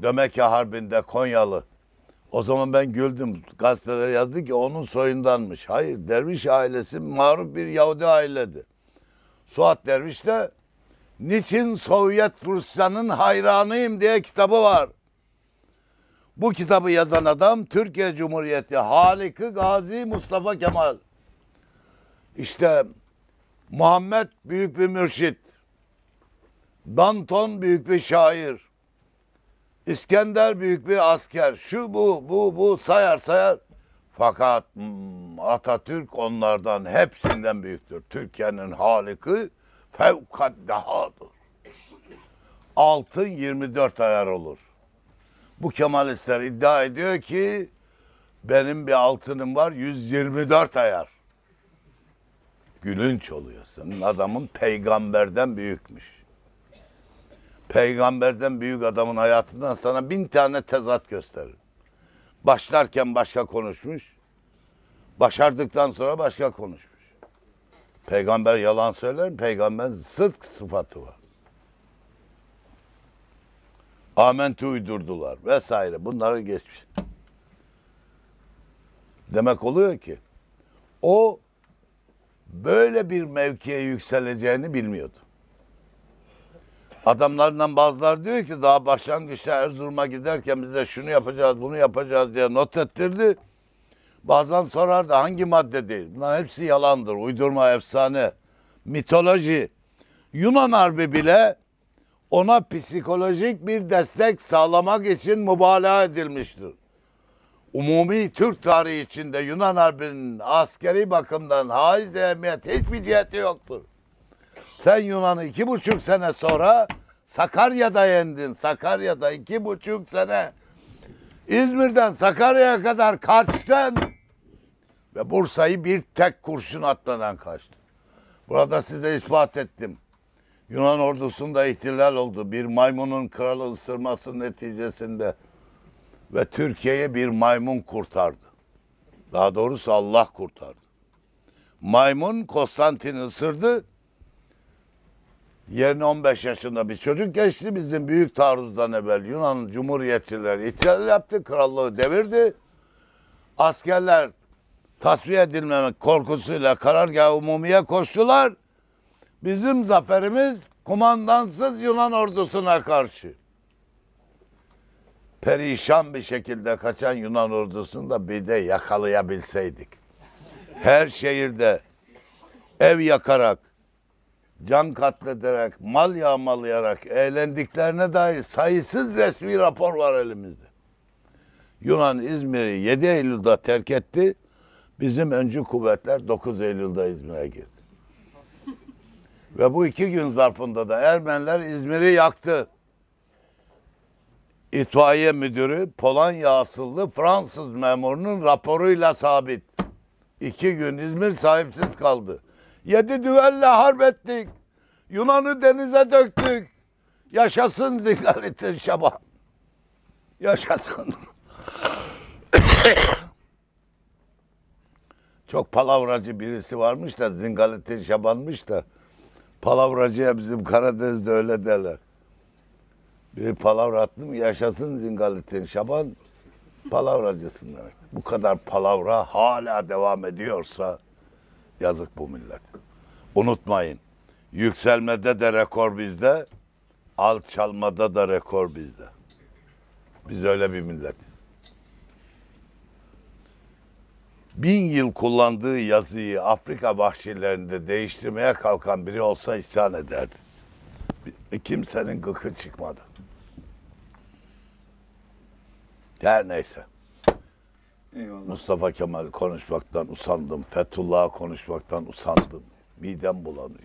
Dömeke Harbi'nde Konyalı. O zaman ben güldüm. Gazeteler yazdı ki onun soyundanmış. Hayır, Derviş ailesi maruf bir Yahudi ailedi. Suat Derviş de Niçin Sovyet Rusya'nın hayranıyım diye kitabı var. Bu kitabı yazan adam Türkiye Cumhuriyeti Haliki Gazi Mustafa Kemal. İşte Muhammed büyük bir mürşit. Danton büyük bir şair. İskender büyük bir asker. Şu bu bu bu sayar sayar. Fakat hmm, Atatürk onlardan hepsinden büyüktür. Türkiye'nin haliki fevkaddehadır. Altın 24 ayar olur. Bu Kemalistler iddia ediyor ki benim bir altınım var 124 ayar. gülünç oluyor. Senin adamın peygamberden büyükmüş. Peygamberden büyük adamın hayatından sana bin tane tezat gösterir. Başlarken başka konuşmuş. Başardıktan sonra başka konuşmuş. Peygamber yalan söyler mi? Peygamber sıdk sıfatı var. Amentü uydurdular vesaire. Bunları geçmiş. Demek oluyor ki o böyle bir mevkiye yükseleceğini bilmiyordu. Adamlarından bazıları diyor ki daha başlangıçta Erzurum'a giderken bize şunu yapacağız, bunu yapacağız diye not ettirdi. Bazen sorardı hangi madde değil. Bunların hepsi yalandır. Uydurma, efsane, mitoloji. Yunan Harbi bile ona psikolojik bir destek sağlamak için mübalağa edilmiştir. Umumi Türk tarihi içinde Yunan Harbi'nin askeri bakımdan haiz ehemmiyet hiçbir ciheti yoktur. Sen Yunan'ı iki buçuk sene sonra Sakarya'da yendin. Sakarya'da iki buçuk sene İzmir'den Sakarya'ya kadar kaçtın. Ve Bursa'yı bir tek kurşun atmadan kaçtın. Burada size ispat ettim. Yunan ordusunda ihtilal oldu. Bir maymunun kralı ısırması neticesinde. Ve Türkiye'ye bir maymun kurtardı. Daha doğrusu Allah kurtardı. Maymun Konstantin ısırdı. Yerine 15 yaşında bir çocuk geçti. Bizim büyük taarruzdan evvel Yunan Cumhuriyetçileri ihtilal yaptı. Krallığı devirdi. Askerler tasfiye edilmemek korkusuyla karargah umumiye koştular. Bizim zaferimiz kumandansız Yunan ordusuna karşı. Perişan bir şekilde kaçan Yunan ordusunu da bir de yakalayabilseydik. Her şehirde ev yakarak, can katlederek, mal yağmalayarak eğlendiklerine dair sayısız resmi rapor var elimizde. Yunan İzmir'i 7 Eylül'de terk etti. Bizim öncü kuvvetler 9 Eylül'de İzmir'e girdi. Ve bu iki gün zarfında da Ermeniler İzmir'i yaktı. İtfaiye müdürü Polonya asıllı Fransız memurunun raporuyla sabit. İki gün İzmir sahipsiz kaldı. Yedi düvelle harp ettik. Yunan'ı denize döktük. Yaşasın Zigalitin Şaban. Yaşasın. Çok palavracı birisi varmış da Zingalitin Şaban'mış da palavracıya bizim Karadeniz'de öyle derler. Bir palavra attım yaşasın Zingalitin Şaban palavracısın demek. Bu kadar palavra hala devam ediyorsa yazık bu millet. Unutmayın yükselmede de rekor bizde, alçalmada da rekor bizde. Biz öyle bir milletiz. Bin yıl kullandığı yazıyı Afrika vahşilerinde değiştirmeye kalkan biri olsa isyan ederdi. Bir- Kimsenin gıkı çıkmadı. Her neyse. Eyvallah. Mustafa Kemal konuşmaktan usandım. Fethullah'ı konuşmaktan usandım. Midem bulanıyor.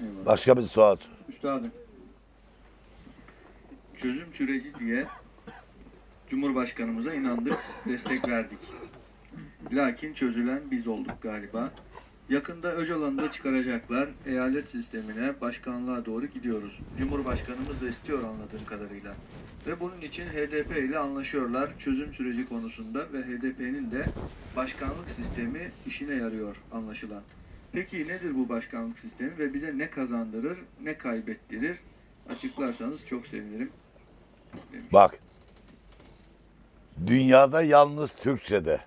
Eyvallah. Başka bir sual. Üstadım. Çözüm süreci diye Cumhurbaşkanımıza inandık, destek verdik. Lakin çözülen biz olduk galiba. Yakında Öcalan'ı da çıkaracaklar. Eyalet sistemine, başkanlığa doğru gidiyoruz. Cumhurbaşkanımız da istiyor anladığım kadarıyla. Ve bunun için HDP ile anlaşıyorlar çözüm süreci konusunda ve HDP'nin de başkanlık sistemi işine yarıyor anlaşılan. Peki nedir bu başkanlık sistemi ve bize ne kazandırır, ne kaybettirir? Açıklarsanız çok sevinirim. Bak. Dünyada yalnız Türkçe'de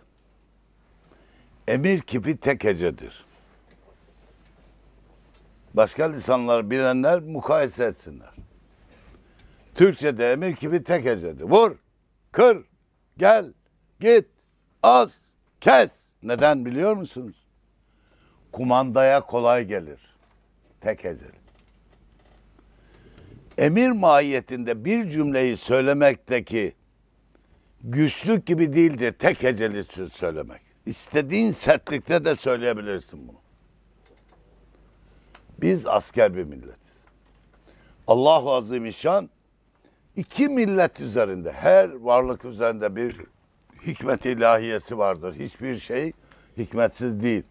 emir kipi tek hecedir. Başka lisanlar bilenler mukayese etsinler. Türkçe'de emir kipi tek hecedir. Vur, kır, gel, git, az, kes. Neden biliyor musunuz? Kumandaya kolay gelir. Tek heceli. Emir mahiyetinde bir cümleyi söylemekteki güçlük gibi değildir tek heceli söz söylemek. İstediğin sertlikte de söyleyebilirsin bunu. Biz asker bir milletiz. Allahu Azimüşşan iki millet üzerinde, her varlık üzerinde bir hikmet ilahiyesi vardır. Hiçbir şey hikmetsiz değil.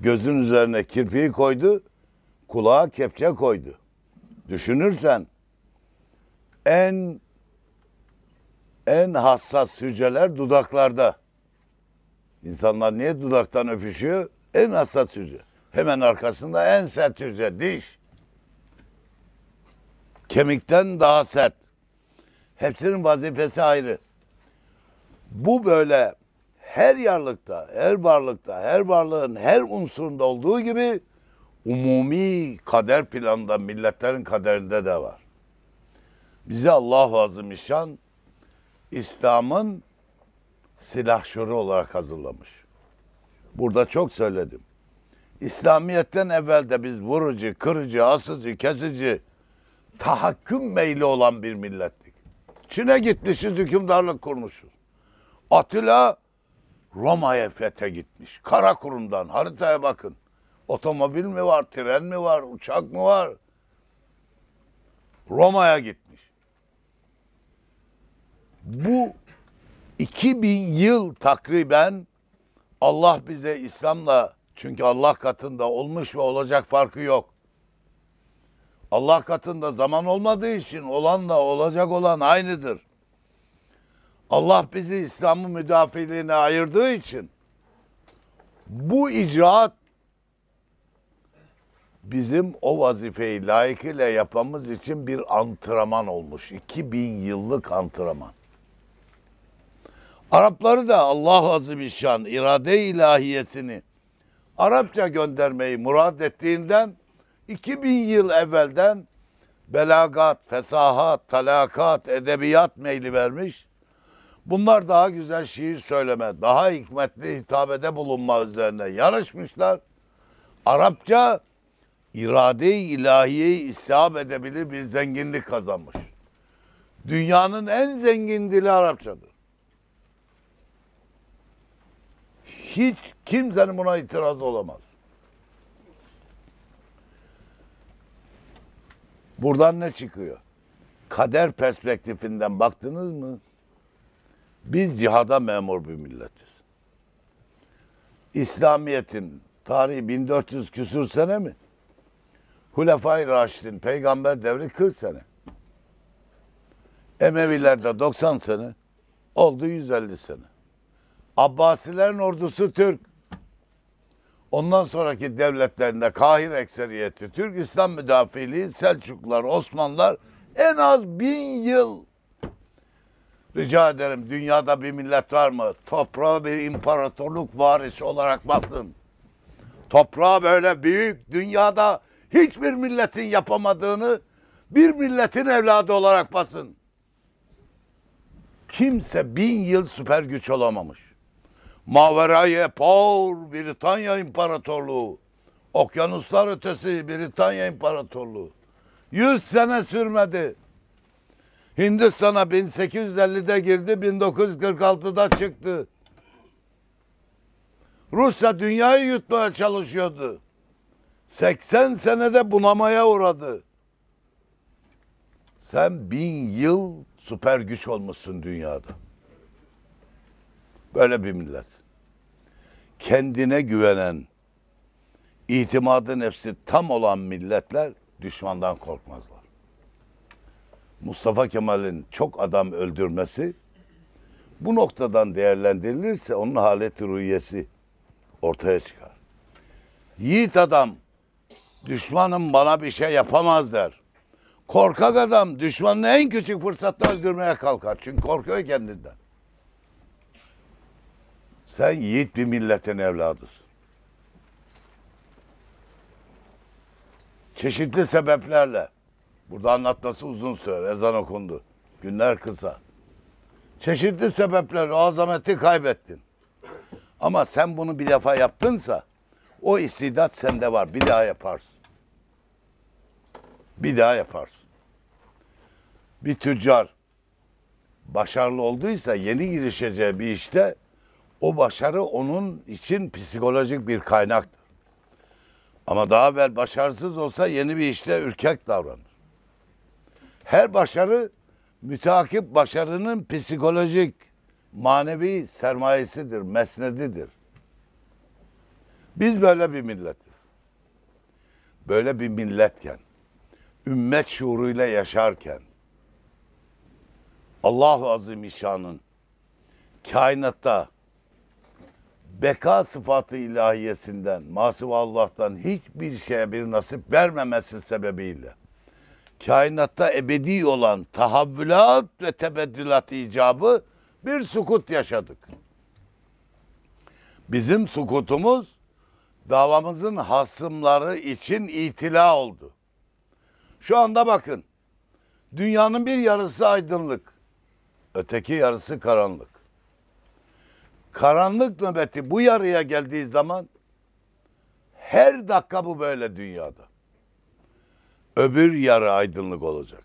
Gözün üzerine kirpiği koydu, kulağa kepçe koydu. Düşünürsen en en hassas hücreler dudaklarda. İnsanlar niye dudaktan öpüşüyor? En hassas hücre. Hemen arkasında en sert hücre diş. Kemikten daha sert. Hepsinin vazifesi ayrı. Bu böyle her yarlıkta, her varlıkta, her varlığın her unsurunda olduğu gibi umumi kader planında milletlerin kaderinde de var. Bize Allah-u Azimüşşan İslam'ın silahşörü olarak hazırlamış. Burada çok söyledim. İslamiyet'ten evvel de biz vurucu, kırıcı, asıcı, kesici, tahakküm meyli olan bir millettik. Çin'e gitmişiz, hükümdarlık kurmuşuz. Atilla Roma'ya fethe gitmiş. Karakurum'dan haritaya bakın. Otomobil mi var, tren mi var, uçak mı var? Roma'ya gitmiş. Bu 2000 yıl takriben Allah bize İslam'la çünkü Allah katında olmuş ve olacak farkı yok. Allah katında zaman olmadığı için olanla olacak olan aynıdır. Allah bizi İslam'ın müdafiliğine ayırdığı için bu icraat bizim o vazifeyi layıkıyla yapmamız için bir antrenman olmuş. 2000 yıllık antrenman. Arapları da Allah Azimüşşan irade ilahiyesini Arapça göndermeyi murad ettiğinden 2000 yıl evvelden belagat, fesahat, talakat, edebiyat meyli vermiş. Bunlar daha güzel şiir söyleme, daha hikmetli hitabede bulunma üzerine yarışmışlar. Arapça irade-i ilahiyeyi istihab edebilir bir zenginlik kazanmış. Dünyanın en zengin dili Arapçadır. Hiç kimsenin buna itiraz olamaz. Buradan ne çıkıyor? Kader perspektifinden baktınız mı? Biz cihada memur bir milletiz. İslamiyet'in tarihi 1400 küsür sene mi? Hulefai Raşid'in peygamber devri 40 sene. Emevilerde 90 sene. Oldu 150 sene. Abbasilerin ordusu Türk. Ondan sonraki devletlerinde Kahir ekseriyeti, Türk İslam müdafiliği, Selçuklular, Osmanlılar en az bin yıl. Rica ederim dünyada bir millet var mı? Toprağa bir imparatorluk varisi olarak basın. Toprağa böyle büyük dünyada hiçbir milletin yapamadığını bir milletin evladı olarak basın. Kimse bin yıl süper güç olamamış. Maverayı Paul Britanya İmparatorluğu. Okyanuslar ötesi Britanya İmparatorluğu. Yüz sene sürmedi. Hindistan'a 1850'de girdi, 1946'da çıktı. Rusya dünyayı yutmaya çalışıyordu. 80 senede bunamaya uğradı. Sen bin yıl süper güç olmuşsun dünyada. Böyle bir millet. Kendine güvenen, itimadı nefsi tam olan milletler düşmandan korkmazlar. Mustafa Kemal'in çok adam öldürmesi bu noktadan değerlendirilirse onun haleti ruhiyesi ortaya çıkar. Yiğit adam düşmanım bana bir şey yapamaz der. Korkak adam düşmanını en küçük fırsatta öldürmeye kalkar. Çünkü korkuyor kendinden. Sen yiğit bir milletin evladısın. Çeşitli sebeplerle burada anlatması uzun süre ezan okundu. Günler kısa. Çeşitli sebeplerle o azameti kaybettin. Ama sen bunu bir defa yaptınsa o istidat sende var. Bir daha yaparsın. Bir daha yaparsın. Bir tüccar başarılı olduysa yeni girişeceği bir işte o başarı onun için psikolojik bir kaynaktır. Ama daha evvel başarısız olsa yeni bir işte ürkek davranır. Her başarı müteakip başarının psikolojik, manevi sermayesidir, mesnedidir. Biz böyle bir milletiz. Böyle bir milletken, ümmet şuuruyla yaşarken, Allahu Azimüşşan'ın kainatta beka sıfatı ilahiyesinden, masum Allah'tan hiçbir şeye bir nasip vermemesi sebebiyle kainatta ebedi olan tahavvülat ve tebeddülat icabı bir sukut yaşadık. Bizim sukutumuz davamızın hasımları için itila oldu. Şu anda bakın, dünyanın bir yarısı aydınlık, öteki yarısı karanlık. Karanlık nöbeti bu yarıya geldiği zaman her dakika bu böyle dünyada. Öbür yarı aydınlık olacak.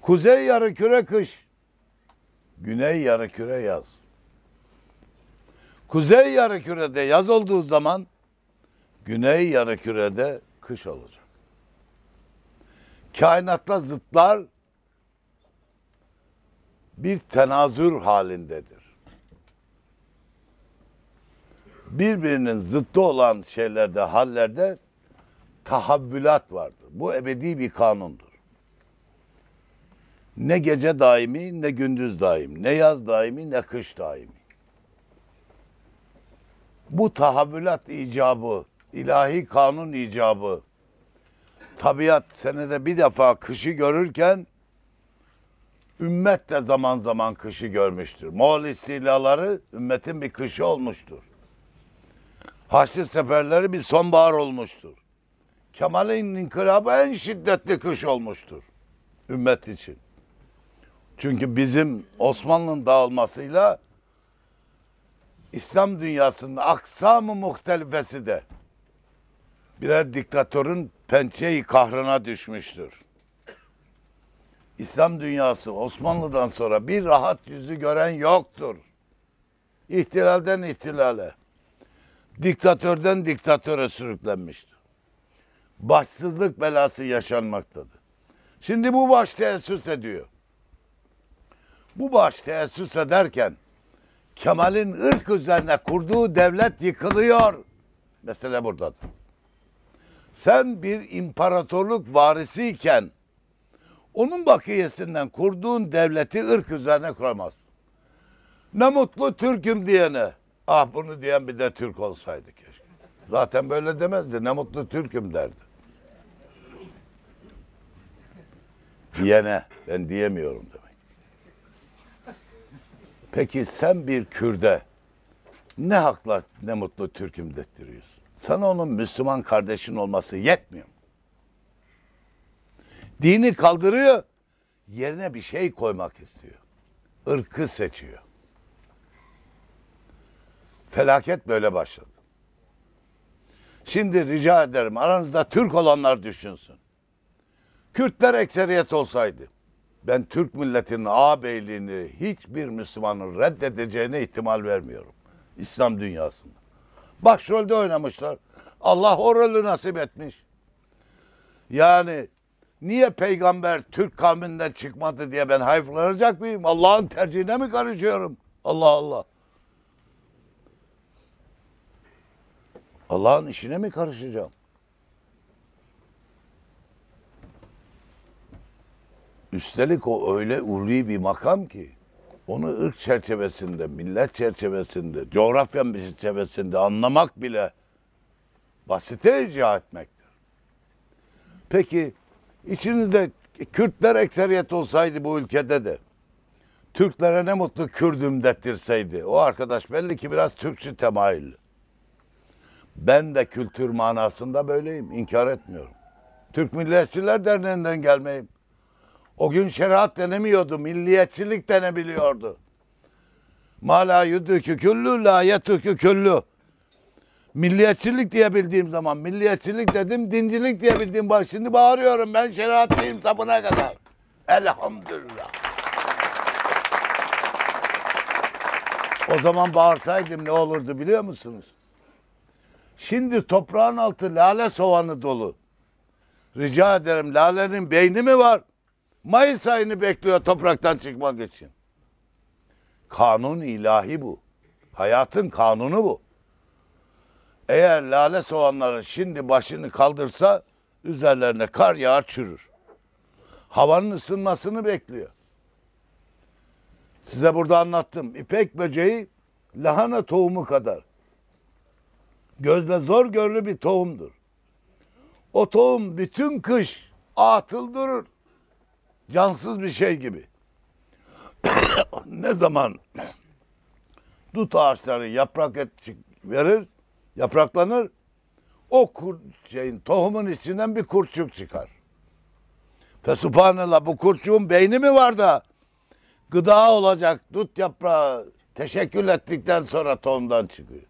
Kuzey yarı küre kış, güney yarı küre yaz. Kuzey yarı kürede yaz olduğu zaman güney yarı kürede kış olacak. Kainatta zıtlar bir tenazür halindedir. Birbirinin zıttı olan şeylerde, hallerde tahavvülat vardır. Bu ebedi bir kanundur. Ne gece daimi, ne gündüz daimi, ne yaz daimi, ne kış daimi. Bu tahavvülat icabı, ilahi kanun icabı, tabiat senede bir defa kışı görürken, ümmet de zaman zaman kışı görmüştür. Moğol istilaları ümmetin bir kışı olmuştur. Haçlı seferleri bir sonbahar olmuştur. Kemal'in inkılabı en şiddetli kış olmuştur ümmet için. Çünkü bizim Osmanlı'nın dağılmasıyla İslam dünyasının aksamı muhtelifesi de birer diktatörün pençeyi kahrına düşmüştür. İslam dünyası Osmanlı'dan sonra bir rahat yüzü gören yoktur. İhtilalden ihtilale, diktatörden diktatöre sürüklenmiştir. Başsızlık belası yaşanmaktadır. Şimdi bu baş teessüs ediyor. Bu baş teessüs ederken Kemal'in ırk üzerine kurduğu devlet yıkılıyor. Mesele buradadır. Sen bir imparatorluk varisiyken onun bakiyesinden kurduğun devleti ırk üzerine kuramazsın. Ne mutlu Türk'üm diyene. Ah bunu diyen bir de Türk olsaydı keşke. Zaten böyle demezdi. Ne mutlu Türk'üm derdi. Diyene ben diyemiyorum demek. Peki sen bir Kürde ne hakla ne mutlu Türk'üm dettiriyorsun? Sana onun Müslüman kardeşin olması yetmiyor mu? Dini kaldırıyor, yerine bir şey koymak istiyor. Irkı seçiyor. Felaket böyle başladı. Şimdi rica ederim aranızda Türk olanlar düşünsün. Kürtler ekseriyet olsaydı ben Türk milletinin ağabeyliğini hiçbir Müslümanın reddedeceğine ihtimal vermiyorum. İslam dünyasında. Başrolde oynamışlar. Allah o rolü nasip etmiş. Yani niye peygamber Türk kavminden çıkmadı diye ben hayıflanacak mıyım? Allah'ın tercihine mi karışıyorum? Allah Allah. Allah'ın işine mi karışacağım? Üstelik o öyle ulvi bir makam ki onu ırk çerçevesinde, millet çerçevesinde, coğrafya çerçevesinde anlamak bile basite icra etmektir. Peki içinizde Kürtler ekseriyet olsaydı bu ülkede de Türklere ne mutlu Kürdüm dettirseydi. O arkadaş belli ki biraz Türkçü temayülü. Ben de kültür manasında böyleyim. inkar etmiyorum. Türk Milliyetçiler Derneği'nden gelmeyim. O gün şeriat denemiyordu, milliyetçilik denebiliyordu. Ma la yudükü küllü la yetükü küllü. Milliyetçilik diyebildiğim zaman milliyetçilik dedim, dincilik diyebildiğim bak şimdi bağırıyorum ben şeriatlıyım sapına kadar. Elhamdülillah. O zaman bağırsaydım ne olurdu biliyor musunuz? Şimdi toprağın altı lale soğanı dolu. Rica ederim lalenin beyni mi var? Mayıs ayını bekliyor topraktan çıkmak için. Kanun ilahi bu. Hayatın kanunu bu. Eğer lale soğanları şimdi başını kaldırsa üzerlerine kar yağar çürür. Havanın ısınmasını bekliyor. Size burada anlattım. İpek böceği lahana tohumu kadar. Gözle zor görülü bir tohumdur. O tohum bütün kış atıl durur. Cansız bir şey gibi. ne zaman dut ağaçları yaprak et verir, yapraklanır. O kur, şeyin tohumun içinden bir kurtçuk çıkar. Fesubhanallah bu kurtçuğun beyni mi var da gıda olacak dut yaprağı teşekkür ettikten sonra tohumdan çıkıyor.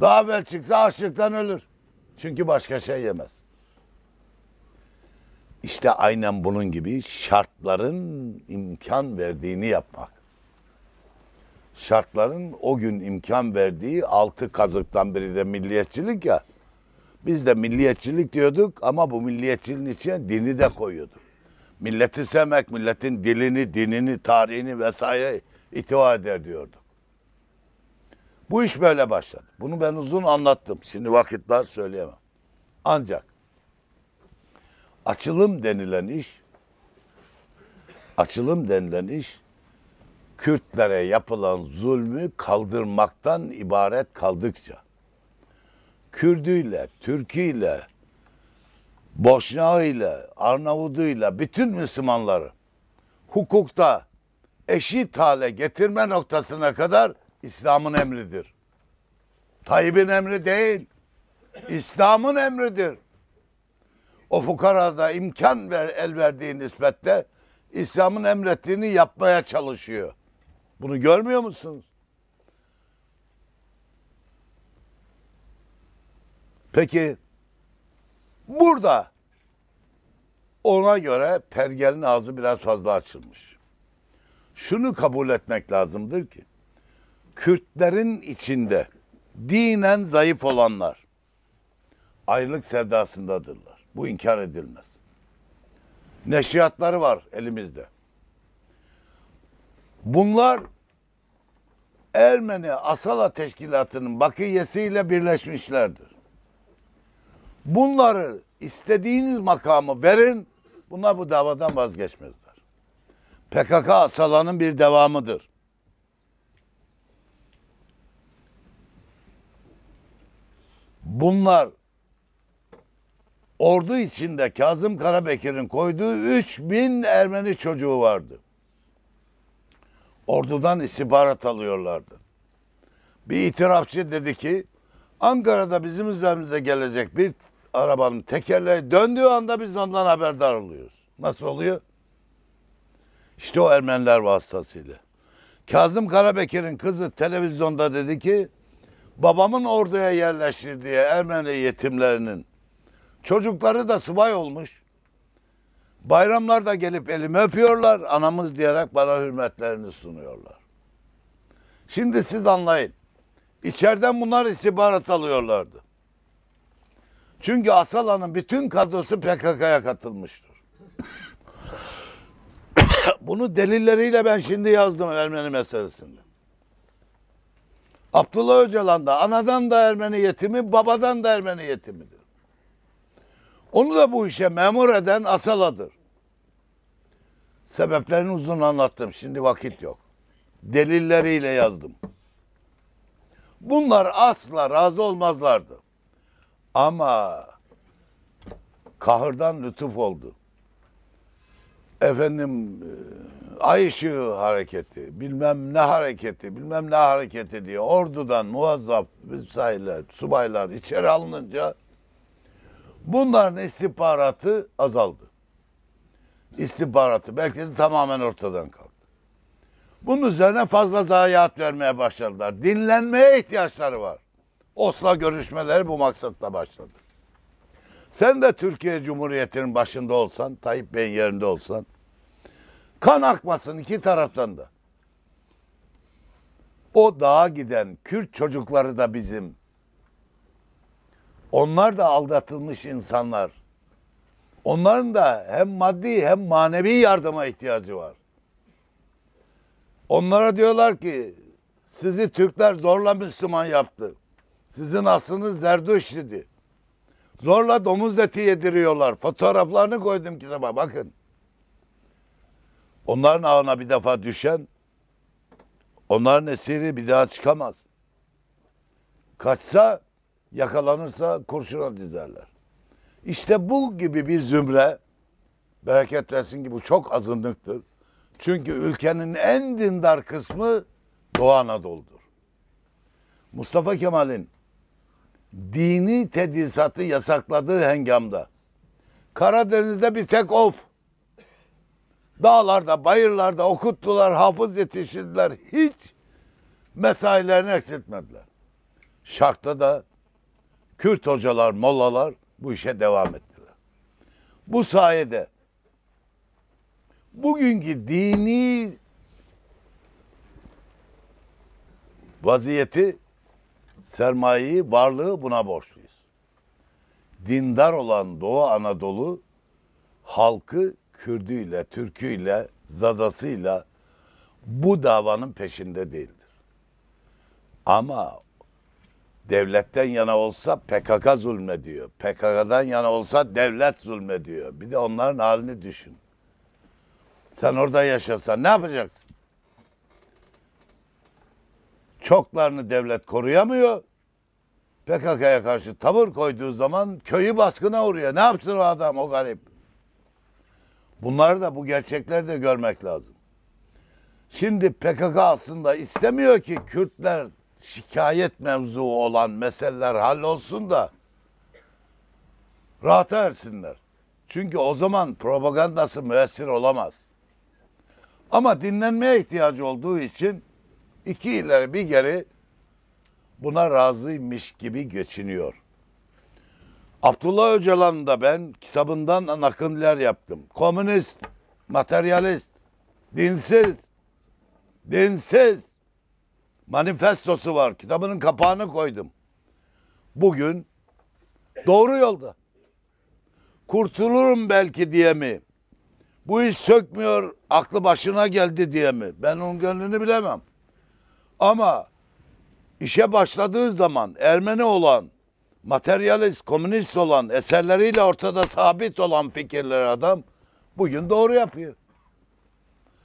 Daha evvel çıksa açlıktan ölür. Çünkü başka şey yemez. İşte aynen bunun gibi şartların imkan verdiğini yapmak. Şartların o gün imkan verdiği altı kazıktan biri de milliyetçilik ya. Biz de milliyetçilik diyorduk ama bu milliyetçiliğin içine dini de koyuyorduk. Milleti sevmek, milletin dilini, dinini, tarihini vesaire ihtiva eder diyorduk. Bu iş böyle başladı. Bunu ben uzun anlattım. Şimdi vakitler söyleyemem. Ancak açılım denilen iş açılım denilen iş Kürtlere yapılan zulmü kaldırmaktan ibaret kaldıkça Kürdüyle, Türküyle, Boşnağıyla, Arnavuduyla bütün Müslümanları hukukta eşit hale getirme noktasına kadar İslam'ın emridir. Tayyip'in emri değil, İslam'ın emridir. O fukarada imkan ver, el verdiği nispette İslam'ın emrettiğini yapmaya çalışıyor. Bunu görmüyor musunuz? Peki burada ona göre pergelin ağzı biraz fazla açılmış. Şunu kabul etmek lazımdır ki Kürtlerin içinde dinen zayıf olanlar ayrılık sevdasındadırlar. Bu inkar edilmez. Neşriyatları var elimizde. Bunlar Ermeni Asala Teşkilatı'nın bakiyesiyle birleşmişlerdir. Bunları istediğiniz makamı verin, bunlar bu davadan vazgeçmezler. PKK Asala'nın bir devamıdır. Bunlar ordu içinde Kazım Karabekir'in koyduğu 3000 Ermeni çocuğu vardı. Ordudan istihbarat alıyorlardı. Bir itirafçı dedi ki Ankara'da bizim üzerimize gelecek bir arabanın tekerleği döndüğü anda biz ondan haberdar oluyoruz. Nasıl oluyor? İşte o Ermeniler vasıtasıyla. Kazım Karabekir'in kızı televizyonda dedi ki babamın orduya yerleştirdiği Ermeni yetimlerinin çocukları da subay olmuş. Bayramlarda gelip elimi öpüyorlar, anamız diyerek bana hürmetlerini sunuyorlar. Şimdi siz anlayın. İçeriden bunlar istihbarat alıyorlardı. Çünkü Asala'nın bütün kadrosu PKK'ya katılmıştır. Bunu delilleriyle ben şimdi yazdım Ermeni meselesinde. Abdullah Öcalan da anadan da Ermeni yetimi, babadan da Ermeni yetimidir. Onu da bu işe memur eden Asala'dır. Sebeplerini uzun anlattım. Şimdi vakit yok. Delilleriyle yazdım. Bunlar asla razı olmazlardı. Ama kahırdan lütuf oldu. Efendim e, ay ışığı hareketi, bilmem ne hareketi, bilmem ne hareketi diye ordudan muazzaf vesaireler, subaylar içeri alınınca bunların istihbaratı azaldı. İstihbaratı belki de tamamen ortadan kalktı. Bunun üzerine fazla zayiat vermeye başladılar. Dinlenmeye ihtiyaçları var. Oslo görüşmeleri bu maksatla başladı. Sen de Türkiye Cumhuriyeti'nin başında olsan, Tayyip Bey'in yerinde olsan, kan akmasın iki taraftan da. O dağa giden Kürt çocukları da bizim. Onlar da aldatılmış insanlar. Onların da hem maddi hem manevi yardıma ihtiyacı var. Onlara diyorlar ki sizi Türkler zorla Müslüman yaptı. Sizin aslınız Zerduş idi. Zorla domuz eti yediriyorlar. Fotoğraflarını koydum kitaba bakın. Onların ağına bir defa düşen onların esiri bir daha çıkamaz. Kaçsa yakalanırsa kurşuna dizerler. İşte bu gibi bir zümre bereketlensin ki bu çok azınlıktır. Çünkü ülkenin en dindar kısmı Doğu Anadolu'dur. Mustafa Kemal'in dini tedrisatı yasakladığı hengamda Karadeniz'de bir tek of. Dağlarda, bayırlarda okuttular, hafız yetiştirdiler. Hiç mesailerini eksiltmediler. Şark'ta da Kürt hocalar, mollalar bu işe devam ettiler. Bu sayede bugünkü dini vaziyeti, sermayeyi, varlığı buna borçluyuz. Dindar olan Doğu Anadolu halkı Kürdüyle, Türküyle, Zadasıyla bu davanın peşinde değildir. Ama devletten yana olsa PKK zulmediyor. PKK'dan yana olsa devlet zulmediyor. Bir de onların halini düşün. Sen orada yaşasan ne yapacaksın? Çoklarını devlet koruyamıyor. PKK'ya karşı tavır koyduğu zaman köyü baskına uğruyor. Ne yapsın o adam o garip? Bunları da bu gerçekleri de görmek lazım. Şimdi PKK aslında istemiyor ki Kürtler şikayet mevzu olan meseleler hallolsun da rahata ersinler. Çünkü o zaman propagandası müessir olamaz. Ama dinlenmeye ihtiyacı olduğu için iki ileri bir geri buna razıymış gibi geçiniyor. Abdullah Öcalan'ın da ben kitabından nakiller yaptım. Komünist, materyalist, dinsiz, dinsiz manifestosu var. Kitabının kapağını koydum. Bugün doğru yolda. Kurtulurum belki diye mi? Bu iş sökmüyor, aklı başına geldi diye mi? Ben onun gönlünü bilemem. Ama işe başladığı zaman Ermeni olan, materyalist, komünist olan, eserleriyle ortada sabit olan fikirleri adam bugün doğru yapıyor.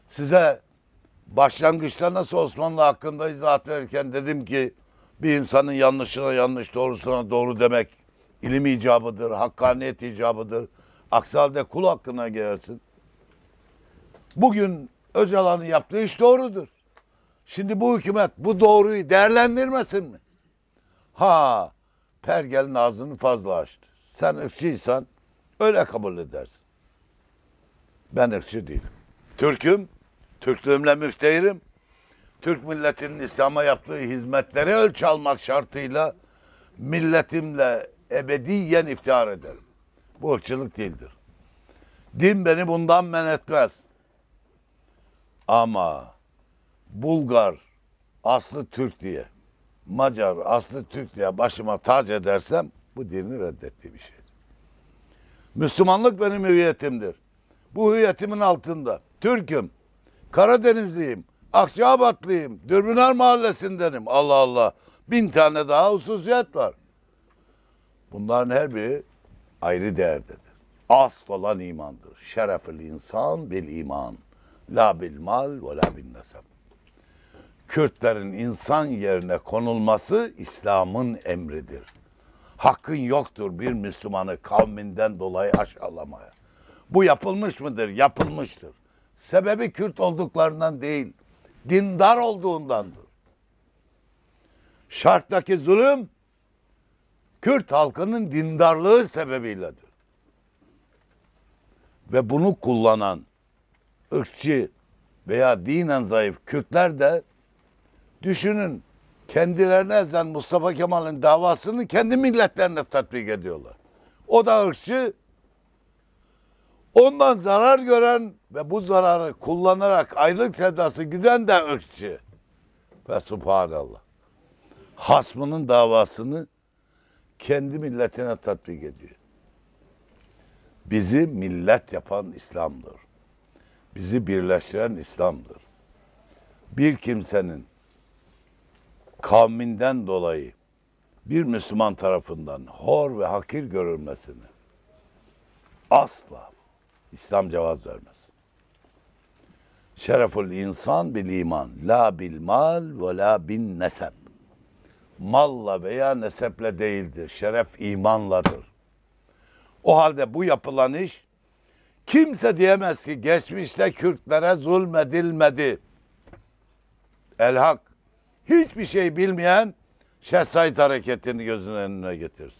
Size başlangıçta nasıl Osmanlı hakkında izahat verirken dedim ki bir insanın yanlışına yanlış, doğrusuna doğru demek ilim icabıdır, hakkaniyet icabıdır. Aksi halde kul hakkına gelirsin. Bugün Öcalan'ın yaptığı iş doğrudur. Şimdi bu hükümet bu doğruyu değerlendirmesin mi? Ha, pergelin ağzını fazla açtı. Sen ırkçıysan öyle kabul edersin. Ben ırkçı değilim. Türk'üm, Türklüğümle müftehirim. Türk milletinin İslam'a yaptığı hizmetleri ölçü almak şartıyla milletimle ebediyen iftihar ederim. Bu ırkçılık değildir. Din beni bundan men etmez. Ama Bulgar aslı Türk diye, Macar aslı Türk diye başıma tac edersem bu dini reddettiği bir şeydir. Müslümanlık benim hüviyetimdir. Bu hüviyetimin altında Türk'üm, Karadenizliyim, Akçaabatlıyım, Dürbünar Mahallesindenim. Allah Allah. Bin tane daha hususiyet var. Bunların her biri ayrı değerdedir. Asıl olan imandır. Şerefli insan bil iman. La bil mal ve la bil nesep. Kürtlerin insan yerine konulması İslam'ın emridir. Hakkın yoktur bir Müslümanı kavminden dolayı aşağılamaya. Bu yapılmış mıdır? Yapılmıştır. Sebebi Kürt olduklarından değil, dindar olduğundandır. Şarttaki zulüm, Kürt halkının dindarlığı sebebiyledir. Ve bunu kullanan ırkçı veya dinen zayıf Kürtler de düşünün kendilerine ezen Mustafa Kemal'in davasını kendi milletlerine tatbik ediyorlar. O da ırkçı, Ondan zarar gören ve bu zararı kullanarak aylık sevdası giden de ırkçı. Ve subhanallah. Hasmının davasını kendi milletine tatbik ediyor. Bizi millet yapan İslam'dır. Bizi birleştiren İslam'dır. Bir kimsenin kavminden dolayı bir Müslüman tarafından hor ve hakir görülmesini asla İslam cevaz vermez. Şereful insan bil iman, la bil mal ve la bin nesep. Malla veya neseple değildir. Şeref imanladır. O halde bu yapılan iş kimse diyemez ki geçmişte Kürtlere zulmedilmedi. Elhak hiçbir şey bilmeyen Şeyh Said hareketini gözünün önüne getirsin.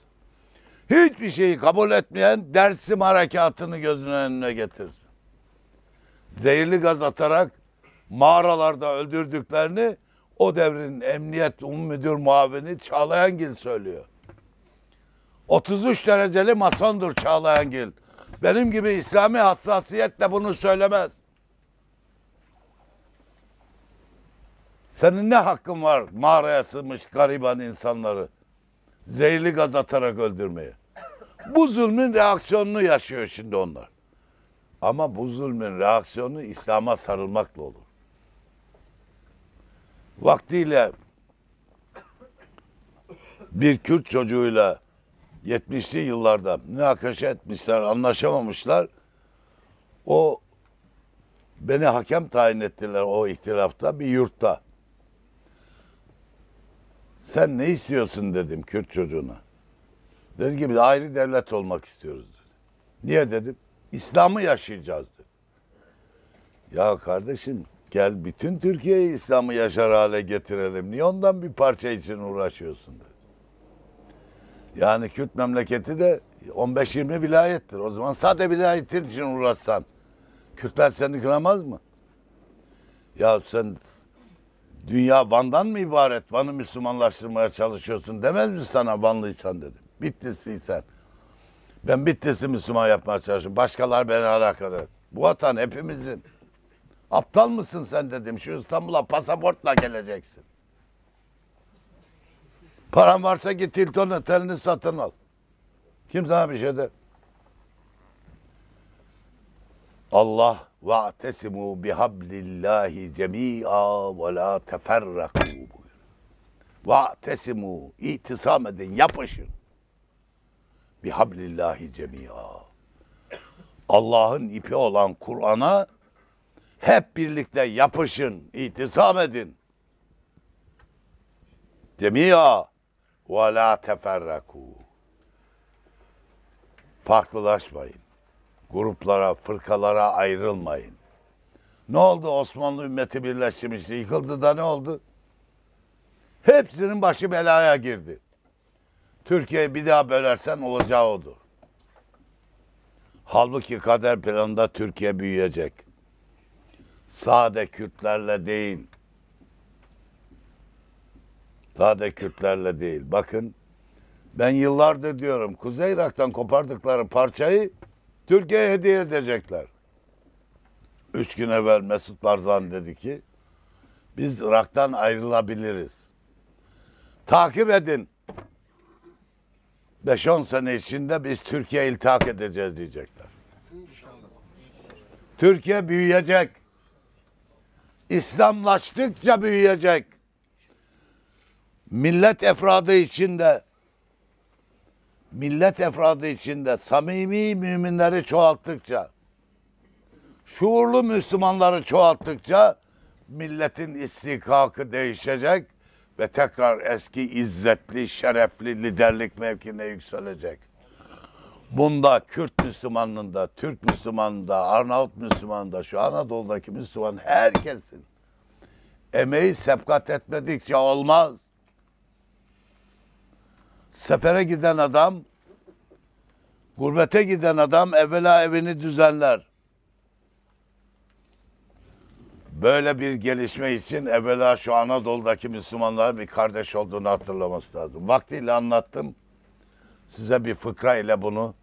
Hiçbir şeyi kabul etmeyen Dersim harekatını gözünün önüne getirsin. Zehirli gaz atarak mağaralarda öldürdüklerini o devrin emniyet um müdür muavini Çağlayangil söylüyor. 33 dereceli masondur Çağlayangil. Benim gibi İslami hassasiyetle bunu söylemez. Senin ne hakkın var mağaraya sığmış gariban insanları zehirli gaz atarak öldürmeye? Bu zulmün reaksiyonunu yaşıyor şimdi onlar. Ama bu zulmün reaksiyonu İslam'a sarılmakla olur. Vaktiyle bir Kürt çocuğuyla 70'li yıllarda münakaşa etmişler, anlaşamamışlar. O beni hakem tayin ettiler o ihtilafta bir yurtta. Sen ne istiyorsun dedim Kürt çocuğuna. Dedi ki biz ayrı devlet olmak istiyoruz dedi. Niye dedim? İslam'ı yaşayacağız dedi. Ya kardeşim gel bütün Türkiye'yi İslam'ı yaşar hale getirelim. Niye ondan bir parça için uğraşıyorsun dedi. Yani Kürt memleketi de 15-20 vilayettir. O zaman sade vilayetin için uğraşsan Kürtler seni kıramaz mı? Ya sen dünya Van'dan mı ibaret? Van'ı Müslümanlaştırmaya çalışıyorsun demez mi sana Vanlıysan dedim. Bitlisliysen. Ben Bitlis'i Müslüman yapmaya çalışıyorum. Başkalar beni alakadar. Bu vatan hepimizin. Aptal mısın sen dedim. Şu İstanbul'a pasaportla geleceksin. Paran varsa git Hilton Oteli'ni satın al. Kim sana bir şey der? Allah ve tesimu bihablillahi cemi'a ve la teferraku buyuruyor. Ve tesimu itisam edin, yapışın. Bihablillahi cemi'a. Allah'ın ipi olan Kur'an'a hep birlikte yapışın, itisam edin. Cemi'a ve la teferraku. Farklılaşmayın. Gruplara, fırkalara ayrılmayın. Ne oldu Osmanlı ümmeti birleşmişti, yıkıldı da ne oldu? Hepsinin başı belaya girdi. Türkiye'yi bir daha bölersen olacağı odur. Halbuki kader planında Türkiye büyüyecek. Sade Kürtlerle değil. Sade Kürtlerle değil. Bakın ben yıllardır diyorum Kuzey Irak'tan kopardıkları parçayı Türkiye'ye hediye edecekler. Üç gün evvel Mesut Barzan dedi ki biz Irak'tan ayrılabiliriz. Takip edin. 5-10 sene içinde biz Türkiye iltihak edeceğiz diyecekler. Türkiye büyüyecek. İslamlaştıkça büyüyecek. Millet efradı içinde millet efradı içinde samimi müminleri çoğalttıkça şuurlu Müslümanları çoğalttıkça milletin istikakı değişecek ve tekrar eski izzetli, şerefli liderlik mevkine yükselecek. Bunda Kürt Müslümanlığında, Türk Müslümanlığında, Arnavut Müslümanlığında, şu Anadolu'daki Müslüman herkesin emeği sepkat etmedikçe olmaz. Sefere giden adam, gurbete giden adam evvela evini düzenler. Böyle bir gelişme için evvela şu Anadolu'daki Müslümanların bir kardeş olduğunu hatırlaması lazım. Vaktiyle anlattım. Size bir fıkra ile bunu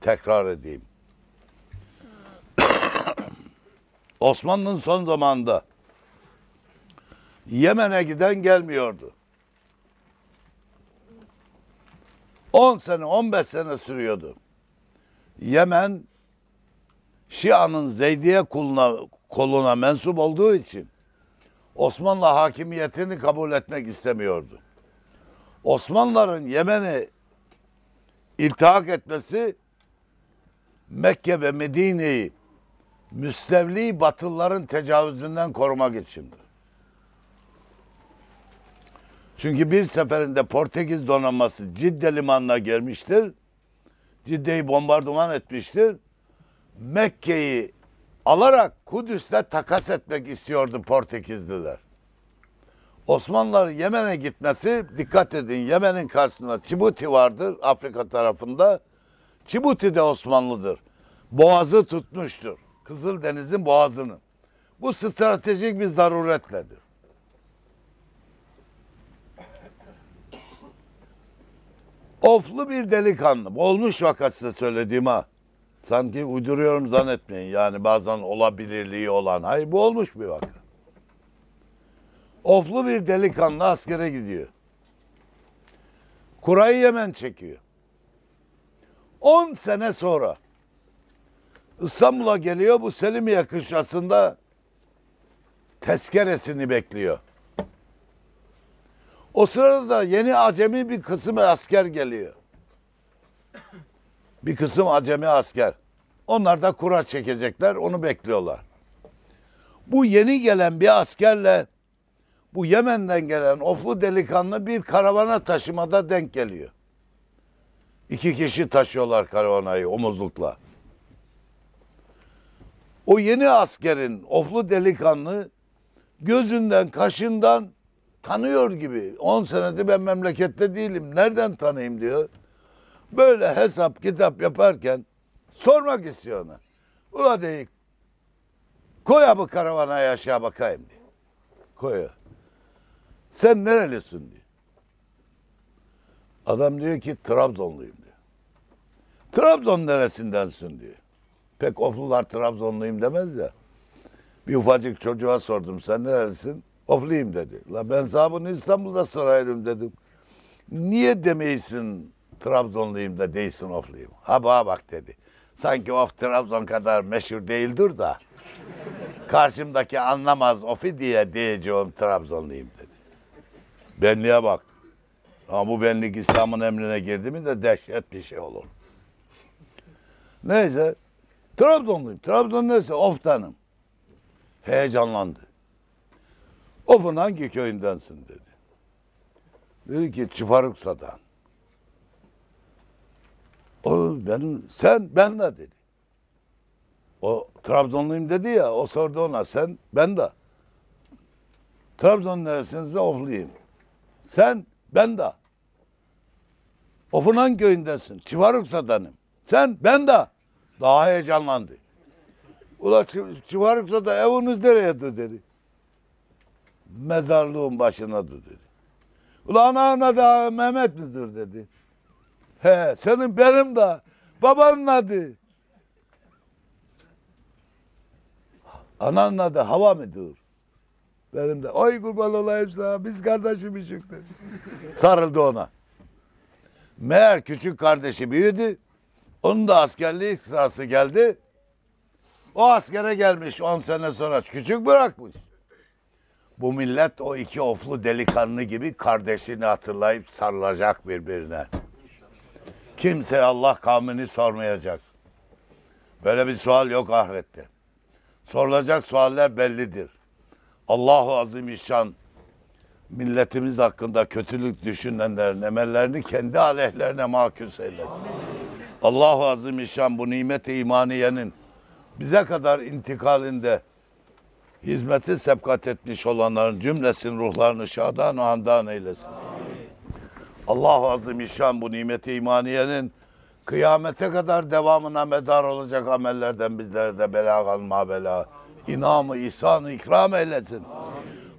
tekrar edeyim. Osmanlı'nın son zamanında Yemen'e giden gelmiyordu. 10 sene, 15 sene sürüyordu. Yemen Şia'nın Zeydiye kuluna, koluna mensup olduğu için Osmanlı hakimiyetini kabul etmek istemiyordu. Osmanlıların Yemen'i iltihak etmesi Mekke ve Medine'yi müstevli Batılıların tecavüzünden korumak içindir. Çünkü bir seferinde Portekiz donanması Cidde limanına gelmiştir. Cidde'yi bombardıman etmiştir. Mekke'yi alarak Kudüs'te takas etmek istiyordu Portekizliler. Osmanlılar Yemen'e gitmesi, dikkat edin Yemen'in karşısında Çibuti vardır Afrika tarafında. Çibuti de Osmanlıdır. Boğazı tutmuştur. Kızıldeniz'in boğazını. Bu stratejik bir zaruretledir. Oflu bir delikanlı. Olmuş vakası söylediğim ha. Sanki uyduruyorum zannetmeyin. Yani bazen olabilirliği olan. Hayır bu olmuş bir vaka. Oflu bir delikanlı askere gidiyor. Kurayı Yemen çekiyor. 10 sene sonra İstanbul'a geliyor bu Selimiye kışlasında tezkeresini bekliyor. O sırada da yeni acemi bir kısım asker geliyor. Bir kısım acemi asker. Onlar da kura çekecekler, onu bekliyorlar. Bu yeni gelen bir askerle bu Yemen'den gelen oflu delikanlı bir karavana taşımada denk geliyor. İki kişi taşıyorlar karavanayı omuzlukla. O yeni askerin oflu delikanlı gözünden, kaşından tanıyor gibi. 10 senedir ben memlekette değilim. Nereden tanıyayım diyor. Böyle hesap kitap yaparken sormak istiyor ona. Ula deyik koy bu karavana aşağı bakayım diyor. Koyuyor. Sen nerelisin diyor. Adam diyor ki Trabzonluyum diyor. Trabzon neresindensin diyor. Pek oflular Trabzonluyum demez ya. Bir ufacık çocuğa sordum sen nerelisin? Ofluyum dedi. La ben sana bunu İstanbul'da sorarım dedim. Niye demeysin Trabzonluyum da değilsin ofluyum? Ha bana bak dedi. Sanki of Trabzon kadar meşhur değildir da. Karşımdaki anlamaz ofi diye diyeceğim Trabzonluyum dedi. Benliğe bak. Ama bu benlik İslam'ın emrine girdi mi de dehşet bir şey olur. Neyse. Trabzonluyum. Trabzon neyse Of'tanım. Heyecanlandı. Of'un hangi köyündensin dedi. Dedi ki Çıparuksa'dan. O benim, sen ben de dedi. O Trabzonluyum dedi ya, o sordu ona sen, ben de. Trabzon neresiniz? Ofluyum. Sen, ben de. Of'un köyündesin? Çıvaruksa'danım. Sen, ben de. Daha heyecanlandı. Ula Çı- Çıvaruksa'da eviniz nereyedir dedi. Mezarlığın başınadır dedi. Ula ana ana da Mehmet midir dedi. He senin benim de babanın adı. Ananın adı hava mıdır? Benim de ay kurban olayım sana biz kardeşmişik dedi. Sarıldı ona. Meğer küçük kardeşi büyüdü. Onun da askerliği sırası geldi. O askere gelmiş 10 sene sonra küçük bırakmış. Bu millet o iki oflu delikanlı gibi kardeşini hatırlayıp sarılacak birbirine. Kimse Allah kavmini sormayacak. Böyle bir sual yok ahirette. Sorulacak sualler bellidir. Allahu Azimüşşan milletimiz hakkında kötülük düşünenlerin emellerini kendi aleyhlerine mahkus eylesin. Allahu Azimüşşan bu nimet-i imaniyenin bize kadar intikalinde hizmeti sebkat etmiş olanların cümlesin ruhlarını şadan andan eylesin. Allahu Azimüşşan bu nimeti imaniyenin kıyamete kadar devamına medar olacak amellerden bizlere de belagan mabela, inamı, ihsanı ikram eylesin.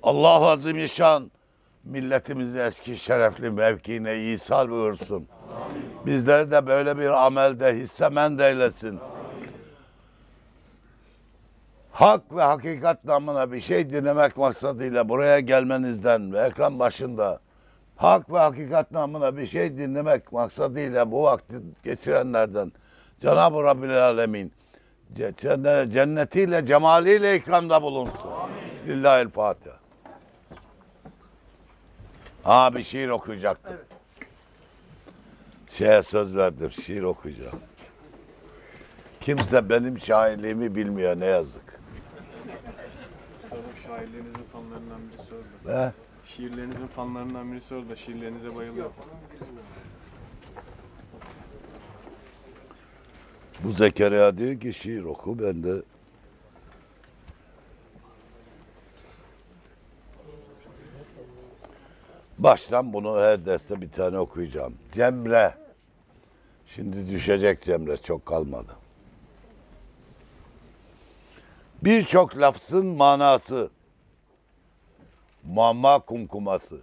Allahu Azimüşşan milletimizi eski şerefli mevkiine ihsal buyursun. Bizleri de böyle bir amelde hissemend eylesin. Hak ve hakikat namına bir şey dinlemek maksadıyla buraya gelmenizden ve ekran başında hak ve hakikat namına bir şey dinlemek maksadıyla bu vakti geçirenlerden Cenab-ı Rabbil Alemin ce- cennetiyle, cemaliyle ikramda bulunsun. Lillahil Fatiha. Ha bir şiir okuyacaktım. Şeye söz verdim, şiir okuyacağım. Kimse benim şairliğimi bilmiyor ne yazık. Oğlum şairlerinizin fanlarından birisi öldü. He? Şiirlerinizin fanlarından birisi öldü. Şiirlerinize bayılıyor. Bu Zekeriya diyor ki şiir oku ben de Baştan bunu her derste bir tane okuyacağım. Cemre. Şimdi düşecek Cemre çok kalmadı. Birçok lafzın manası muamma kumkuması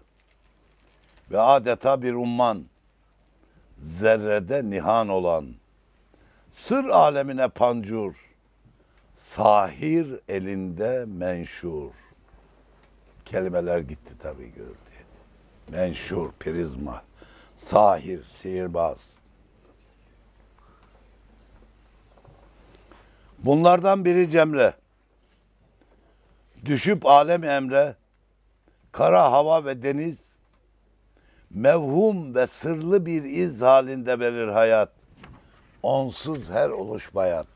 ve adeta bir umman zerrede nihan olan Sır alemine pancur, sahir elinde menşur. Kelimeler gitti tabii gürültüye. Menşur, prizma, sahir, sihirbaz. Bunlardan biri Cemre. Düşüp alem emre, kara hava ve deniz, mevhum ve sırlı bir iz halinde verir hayat. Onsuz her oluş bayat.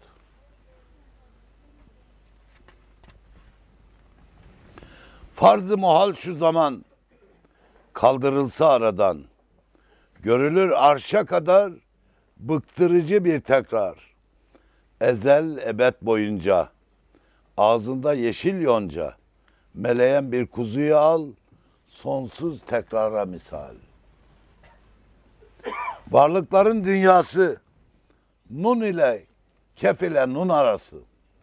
Farz-ı muhal şu zaman kaldırılsa aradan. Görülür arşa kadar bıktırıcı bir tekrar. Ezel ebed boyunca ağzında yeşil yonca meleyen bir kuzuyu al sonsuz tekrara misal. Varlıkların dünyası nun ile kef ile nun arası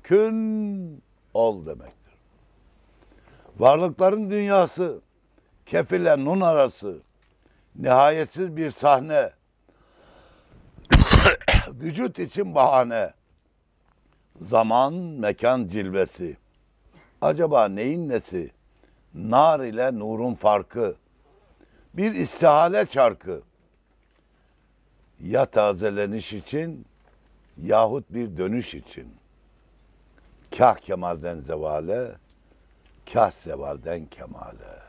kün ol demektir. Varlıkların dünyası kef ile nun arası nihayetsiz bir sahne vücut için bahane zaman mekan cilvesi acaba neyin nesi nar ile nurun farkı bir istihale çarkı ya tazeleniş için yahut bir dönüş için. Kah kemalden zevale, kah zevalden kemale.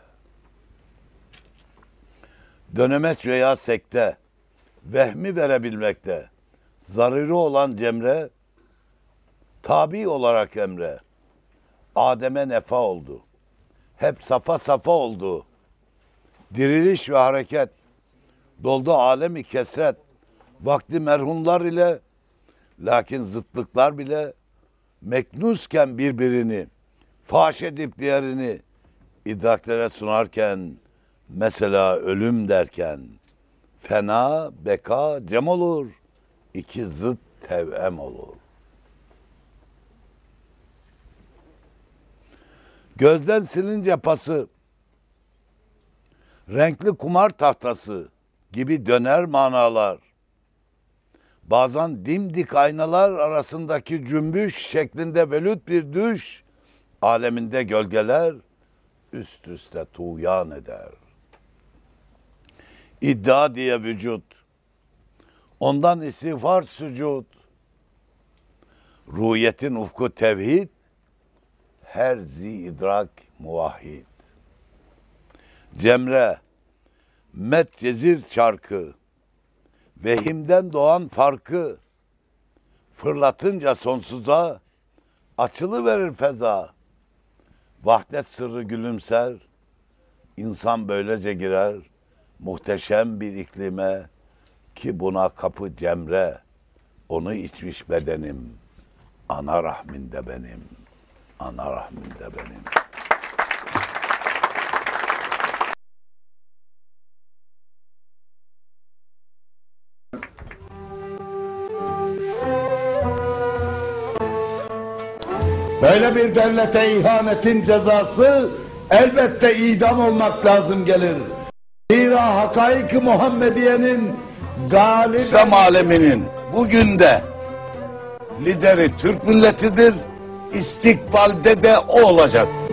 Dönemeç veya sekte, vehmi verebilmekte, zaruri olan cemre, tabi olarak emre, Adem'e nefa oldu. Hep safa safa oldu. Diriliş ve hareket, doldu alemi kesret, vakti merhumlar ile lakin zıtlıklar bile meknusken birbirini faş edip diğerini idraklere sunarken mesela ölüm derken fena beka cem olur iki zıt tevem olur. Gözden silince pası renkli kumar tahtası gibi döner manalar bazen dimdik aynalar arasındaki cümbüş şeklinde velüt bir düş, aleminde gölgeler üst üste tuğyan eder. İddia diye vücut, ondan istiğfar sücud, ruhiyetin ufku tevhid, her zi idrak muvahhid. Cemre, met cezir çarkı, vehimden doğan farkı fırlatınca sonsuza açılı verir feza. Vahdet sırrı gülümser, insan böylece girer muhteşem bir iklime ki buna kapı cemre. Onu içmiş bedenim, ana rahminde benim, ana rahminde benim. Böyle bir devlete ihanetin cezası elbette idam olmak lazım gelir. Zira hakaik Muhammediye'nin galip İslam aleminin bugün de lideri Türk milletidir. İstikbalde de o olacaktır.